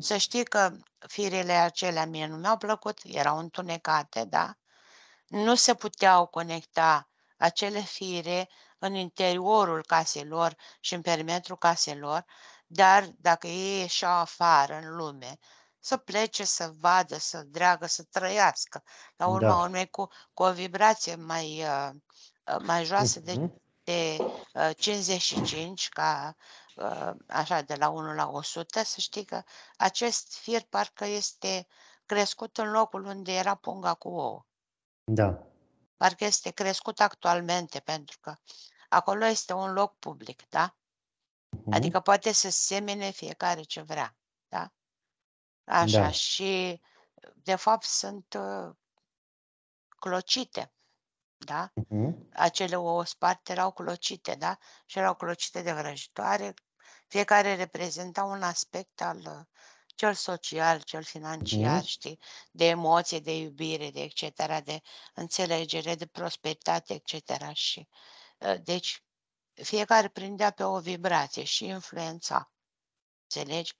Să știi că firele acelea mie nu mi-au plăcut, erau întunecate, da? Nu se puteau conecta acele fire în interiorul caselor și în perimetrul caselor, dar dacă ei ieșeau afară în lume, să plece, să vadă, să dreagă, să trăiască. La urma Da. urmei, cu, cu o vibrație mai, uh, uh, mai joasă de, Mhm. de uh, 55, ca uh, așa de la 1 la 100, să știi că acest fir parcă este crescut în locul unde era punga cu ouă. Da. Parcă este crescut actualmente, pentru că acolo este un loc public, da? Mhm. Adică poate să semene fiecare ce vrea, da? Așa, Da. și de fapt sunt uh, clocite, da? Mhm. Acele ouă sparte erau clocite, da? Și erau clocite de vrăjitoare, fiecare reprezenta un aspect al uh, cel social, cel financiar, Mhm. știi, de emoție, de iubire, de etc., de înțelegere, de prosperitate, etc. Și, uh, deci, fiecare prindea pe o vibrație și influența. Înțelegi?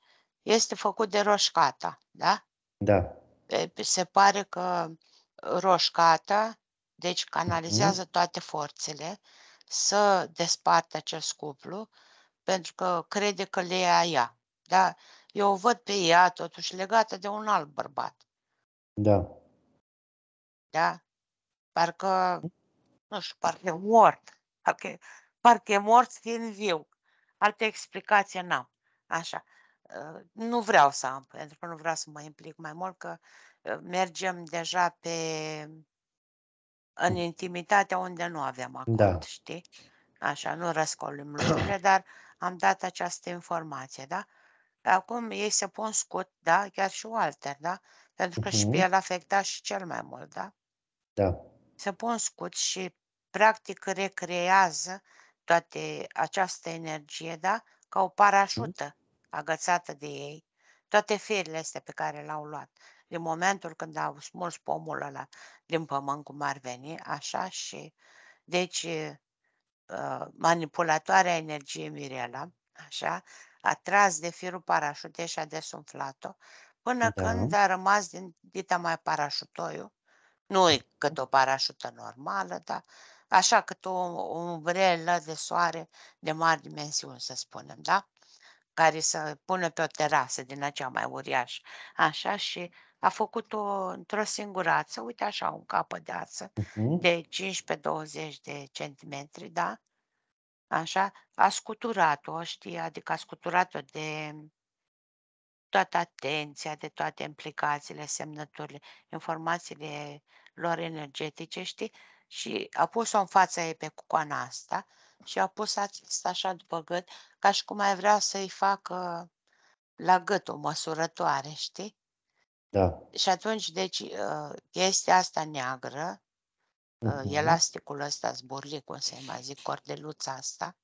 Este făcut de roșcata, da? Da. E, Se pare că roșcata, deci canalizează toate forțele să despartă acest cuplu, pentru că crede că le ia ea. Da? Eu o văd pe ea totuși legată de un alt bărbat. Da. Da? Parcă, nu știu, parcă e mort. Parcă, parcă e mort fiind viu. Altă explicație n-am. Așa. Uh, Nu vreau să am, pentru că nu vreau să mă implic mai mult, că uh, mergem deja pe în intimitatea unde nu aveam acord, Da. știi? Așa, nu răscolim lucrurile, dar am dat această informație, da? Acum ei se pun scut, da? Chiar și Walter, da? Pentru că și pe Mhm. el afecta și cel mai mult, da? Da. se pun scut și practic recrează toate această energie, da? Ca o parașută agățată de ei, toate firile astea pe care le-au luat. Din momentul când au smuls pomul ăla din pământ, cum ar veni, așa, și deci uh, manipulatoarea energiei Mirela, așa, a tras de firul parașutei și a desumflat-o, până Da. când a rămas din dita mai parașutoiul, nu e cât o parașută normală, dar așa cât o, o umbrelă de soare de mari dimensiuni, să spunem, da? Care să pună pe o terasă din acea mai uriașă. Așa și a făcut-o într-o singurață, uite așa, un capăt de ață Mhm. de 15-20 de centimetri, da? Așa, a scuturat-o, știi, adică a scuturat-o de toată atenția, de toate implicațiile, semnăturile, informațiile lor energetice, știi? Și a pus-o în fața ei pe cucoana asta și a pus acesta așa după gât, ca și cum ai vrea să-i facă la gât o măsurătoare, știi? Da. Și atunci, deci, uh, chestia asta neagră, uh, Mhm. elasticul ăsta zburlic, cum să mai zic, cordeluța asta,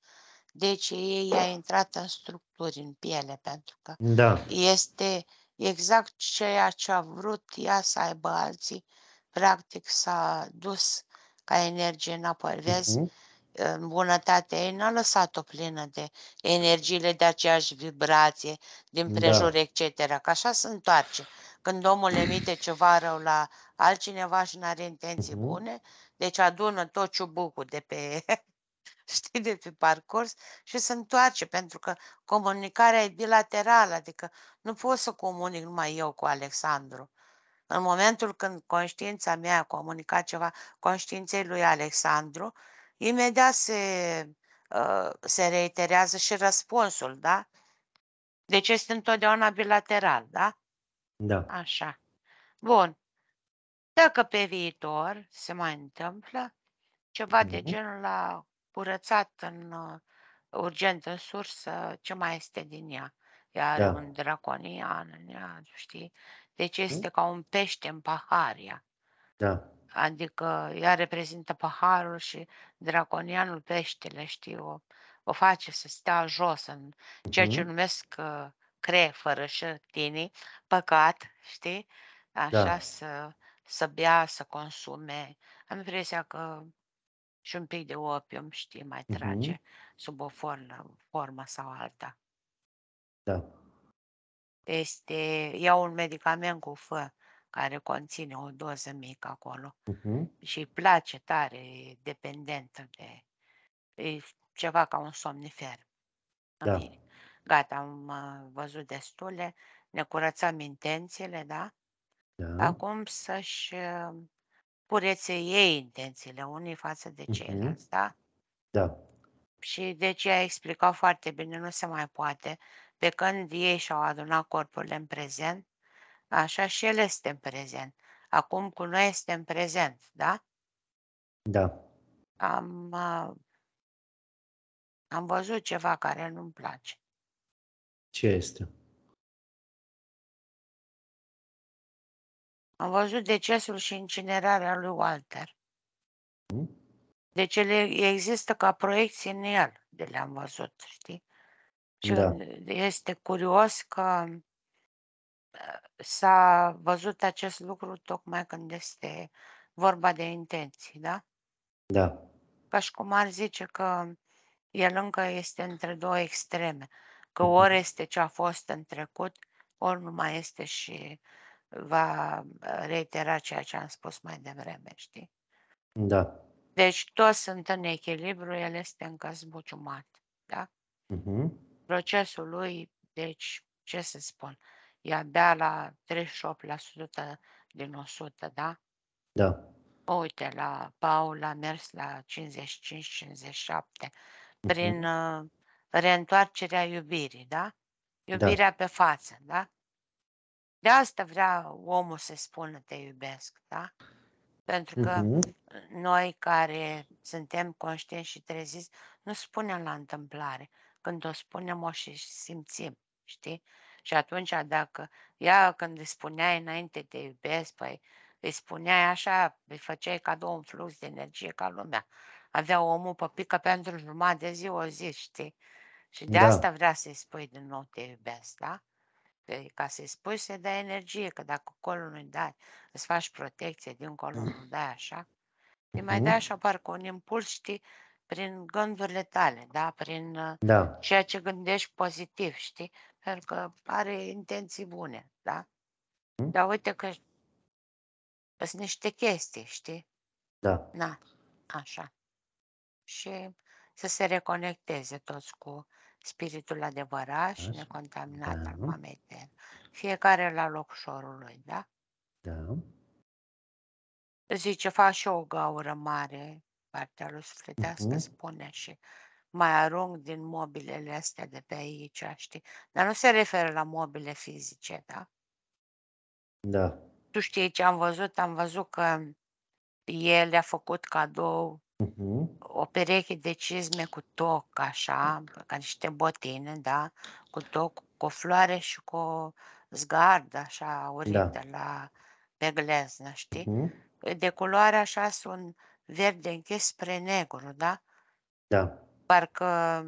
deci ei i-a intrat în structuri, în piele, pentru că Da. este exact ceea ce a vrut ea să aibă alții, practic s-a dus ca energie înapoi. Vezi, Mhm. În bunătatea ei n-a lăsat-o plină de energiile de aceeași vibrație din Da. prejur, etc. Că așa se întoarce. Când omul emite ceva rău la altcineva și nu are intenții Mhm. bune, deci adună tot ciubucul de pe, știi, de pe parcurs și se întoarce, pentru că comunicarea e bilaterală, adică nu pot să comunic numai eu cu Alexandru. În momentul când conștiința mea a comunicat ceva conștiinței lui Alexandru, imediat se, uh, se reiterează și răspunsul, da? Deci este întotdeauna bilateral, da? Da. Așa. Bun. Dacă pe viitor se mai întâmplă ceva de Mhm. genul la curățat în uh, urgent în sursă, ce mai este din ea? Ea are Da. un draconian în ea, știi? Deci Mhm. este ca un pește în pahar ea. Da. Adică ea reprezintă paharul și draconianul peștele, știi, o, o face să stea jos în ceea ce Mhm. numesc uh, cre fără șătinii, păcat, știi? Așa, Da. să, să bea, să consume. Am impresia că și un pic de opium, știi, mai trage Mhm. sub o formă, formă sau alta. Da. este, iau un medicament cu F care conține o doză mică acolo Mhm. și îi place tare, e dependentă de, e ceva ca un somnifer. În Da. fine. Gata, am uh, văzut destule, ne curățăm intențiile, da? Da. Acum să-și uh, curețe ei intențiile unii față de Mhm. ceilalți, da? Da. Și deci ea explica foarte bine, nu se mai poate. Pe când ei și-au adunat corpurile în prezent, așa și el este în prezent. Acum cu noi este în prezent, da? Da. Am, uh, am văzut ceva care nu-mi place. Ce este? Am văzut decesul și incinerarea lui Walter. Mhm. Deci ele există ca proiecții în el, de le-am văzut, știi? Și Da. este curios că uh, s-a văzut acest lucru tocmai când este vorba de intenții, da? Da. Ca și cum ar zice că el încă este între două extreme, că Mhm. ori este ce a fost în trecut, ori nu mai este și va uh, reitera ceea ce am spus mai devreme, știi? Da. Deci toți sunt în echilibru, el este încă zbuciumat, da? Mhm. Procesul lui, deci, ce să spun, e abia la 38% din 100, da? Da. Uite, la Paul a mers la 55-57 prin Mhm. uh, reîntoarcerea iubirii, da? Iubirea pe față, da? De asta vrea omul să spună te iubesc, da? Pentru că Mhm. noi care suntem conștienți și treziți, nu spunem la întâmplare. Când o spunem, o și simțim, știi? Și atunci, dacă ea, când îi spuneai înainte te iubesc, păi îi spuneai așa, îi făceai cadou un flux de energie ca lumea. Avea omul pe pică pentru jumătate de zi, o zi, știi? Și de Da. asta vrea să-i spui din nou te iubesc, da? Că- Ca să-i spui să-i dai energie, că dacă acolo nu-i dai, îți faci protecție, dincolo nu dai așa, îi mai dai Mhm. așa parcă un impuls, știi, prin gândurile tale, da? Prin uh, Da. ceea ce gândești pozitiv, știi? Pentru că are intenții bune, da? Mhm. Dar uite că sunt niște chestii, știi? Da. Na, așa. Și să se reconecteze toți cu spiritul adevărat și Așa. necontaminat al Da. mamei de el. Fiecare la locșorul lui, da? Da. Zice, fac și eu o gaură mare, partea lui sufletească Mhm. spune și mai arunc din mobilele astea de pe aici, știi? Dar nu se referă la mobile fizice, da? Da. Tu știi ce am văzut? Am văzut că el a făcut cadou Mhm. o pereche de cizme cu toc, așa, ca niște botine, da? Cu toc, cu o floare și cu o zgardă, așa, aurită la, pe gleznă, știi? Mhm. De culoare așa sunt verde închis spre negru, da? Da. Parcă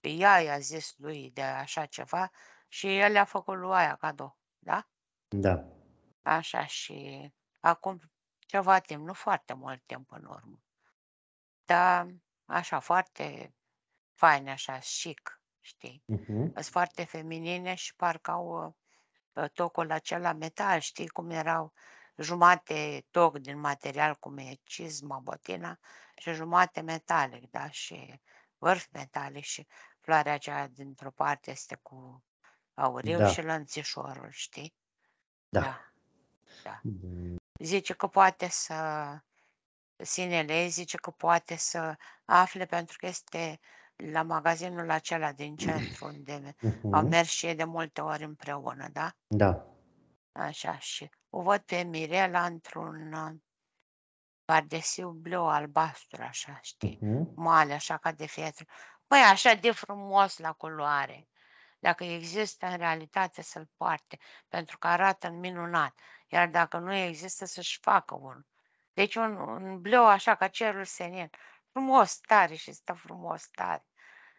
ea i-a zis lui de așa ceva și el i-a făcut lui aia cadou, da? Da. Așa și acum ceva timp, nu foarte mult timp în urmă. Dar așa, foarte faine, așa, chic, știi? Mhm. Sunt foarte feminine și parcă au uh, tocul acela metal, știi cum erau jumate toc din material, cum e cizma, botina, și jumate metalic, da, și vârf metalic și floarea aceea dintr-o parte este cu auriu Da. și lănțișorul, știi? Da. Da, da. Mm, Zice că poate să, sinele ei zice că poate să afle pentru că este la magazinul acela din centru unde au Mhm. mers și ei de multe ori împreună, da? Da. Așa, și o văd pe Mirela într-un uh, pardesiu bleu albastru, așa, știi? Mhm. Moale, așa ca de fietre. Păi, așa de frumos la culoare. Dacă există în realitate să-l poarte, pentru că arată în minunat. Iar dacă nu există, să-și facă unul. Deci un, un bleu așa ca cerul senin. Frumos tare și stă frumos tare.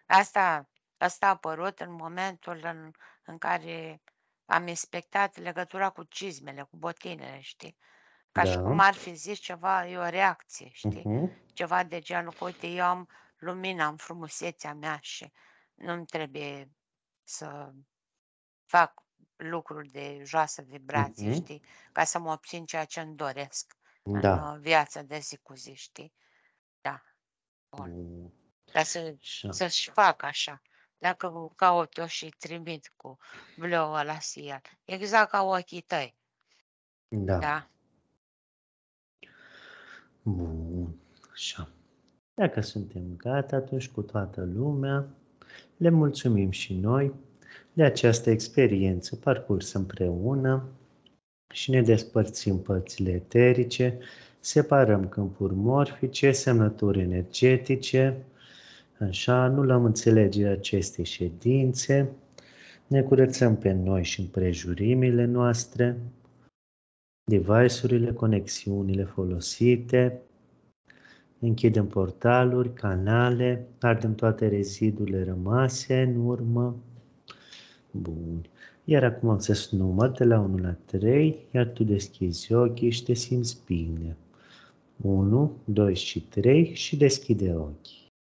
Asta, asta a apărut în momentul în, în care am inspectat legătura cu cizmele, cu botinele, știi? Ca și Da. cum ar fi zis ceva, e o reacție, știi? Mhm. Ceva de genul că, uite, eu am lumina, am frumusețea mea și nu-mi trebuie să fac lucruri de joasă vibrație, Mhm. știi? Ca să mă obțin ceea ce îmi doresc Da. în uh, viața de zi cu zi, știi? Da. Bun. Bun. Ca să, Așa. să-și fac așa. Dacă caut eu și trimit cu bleu ăla sial. Exact ca ochii tăi, Da. da? Bun. Așa. Dacă suntem gata, atunci cu toată lumea, le mulțumim și noi de această experiență parcursă împreună și ne despărțim părțile eterice, separăm câmpuri morfice, semnături energetice, așa, anulăm înțelegerea acestei ședințe, ne curățăm pe noi și împrejurimile noastre, device-urile, conexiunile folosite, închidem portaluri, canale, ardem toate rezidurile rămase în urmă. Bun. Iar acum am să număr de la 1 la 3, iar tu deschizi ochii și te simți bine. 1, 2 și 3 și deschide ochii.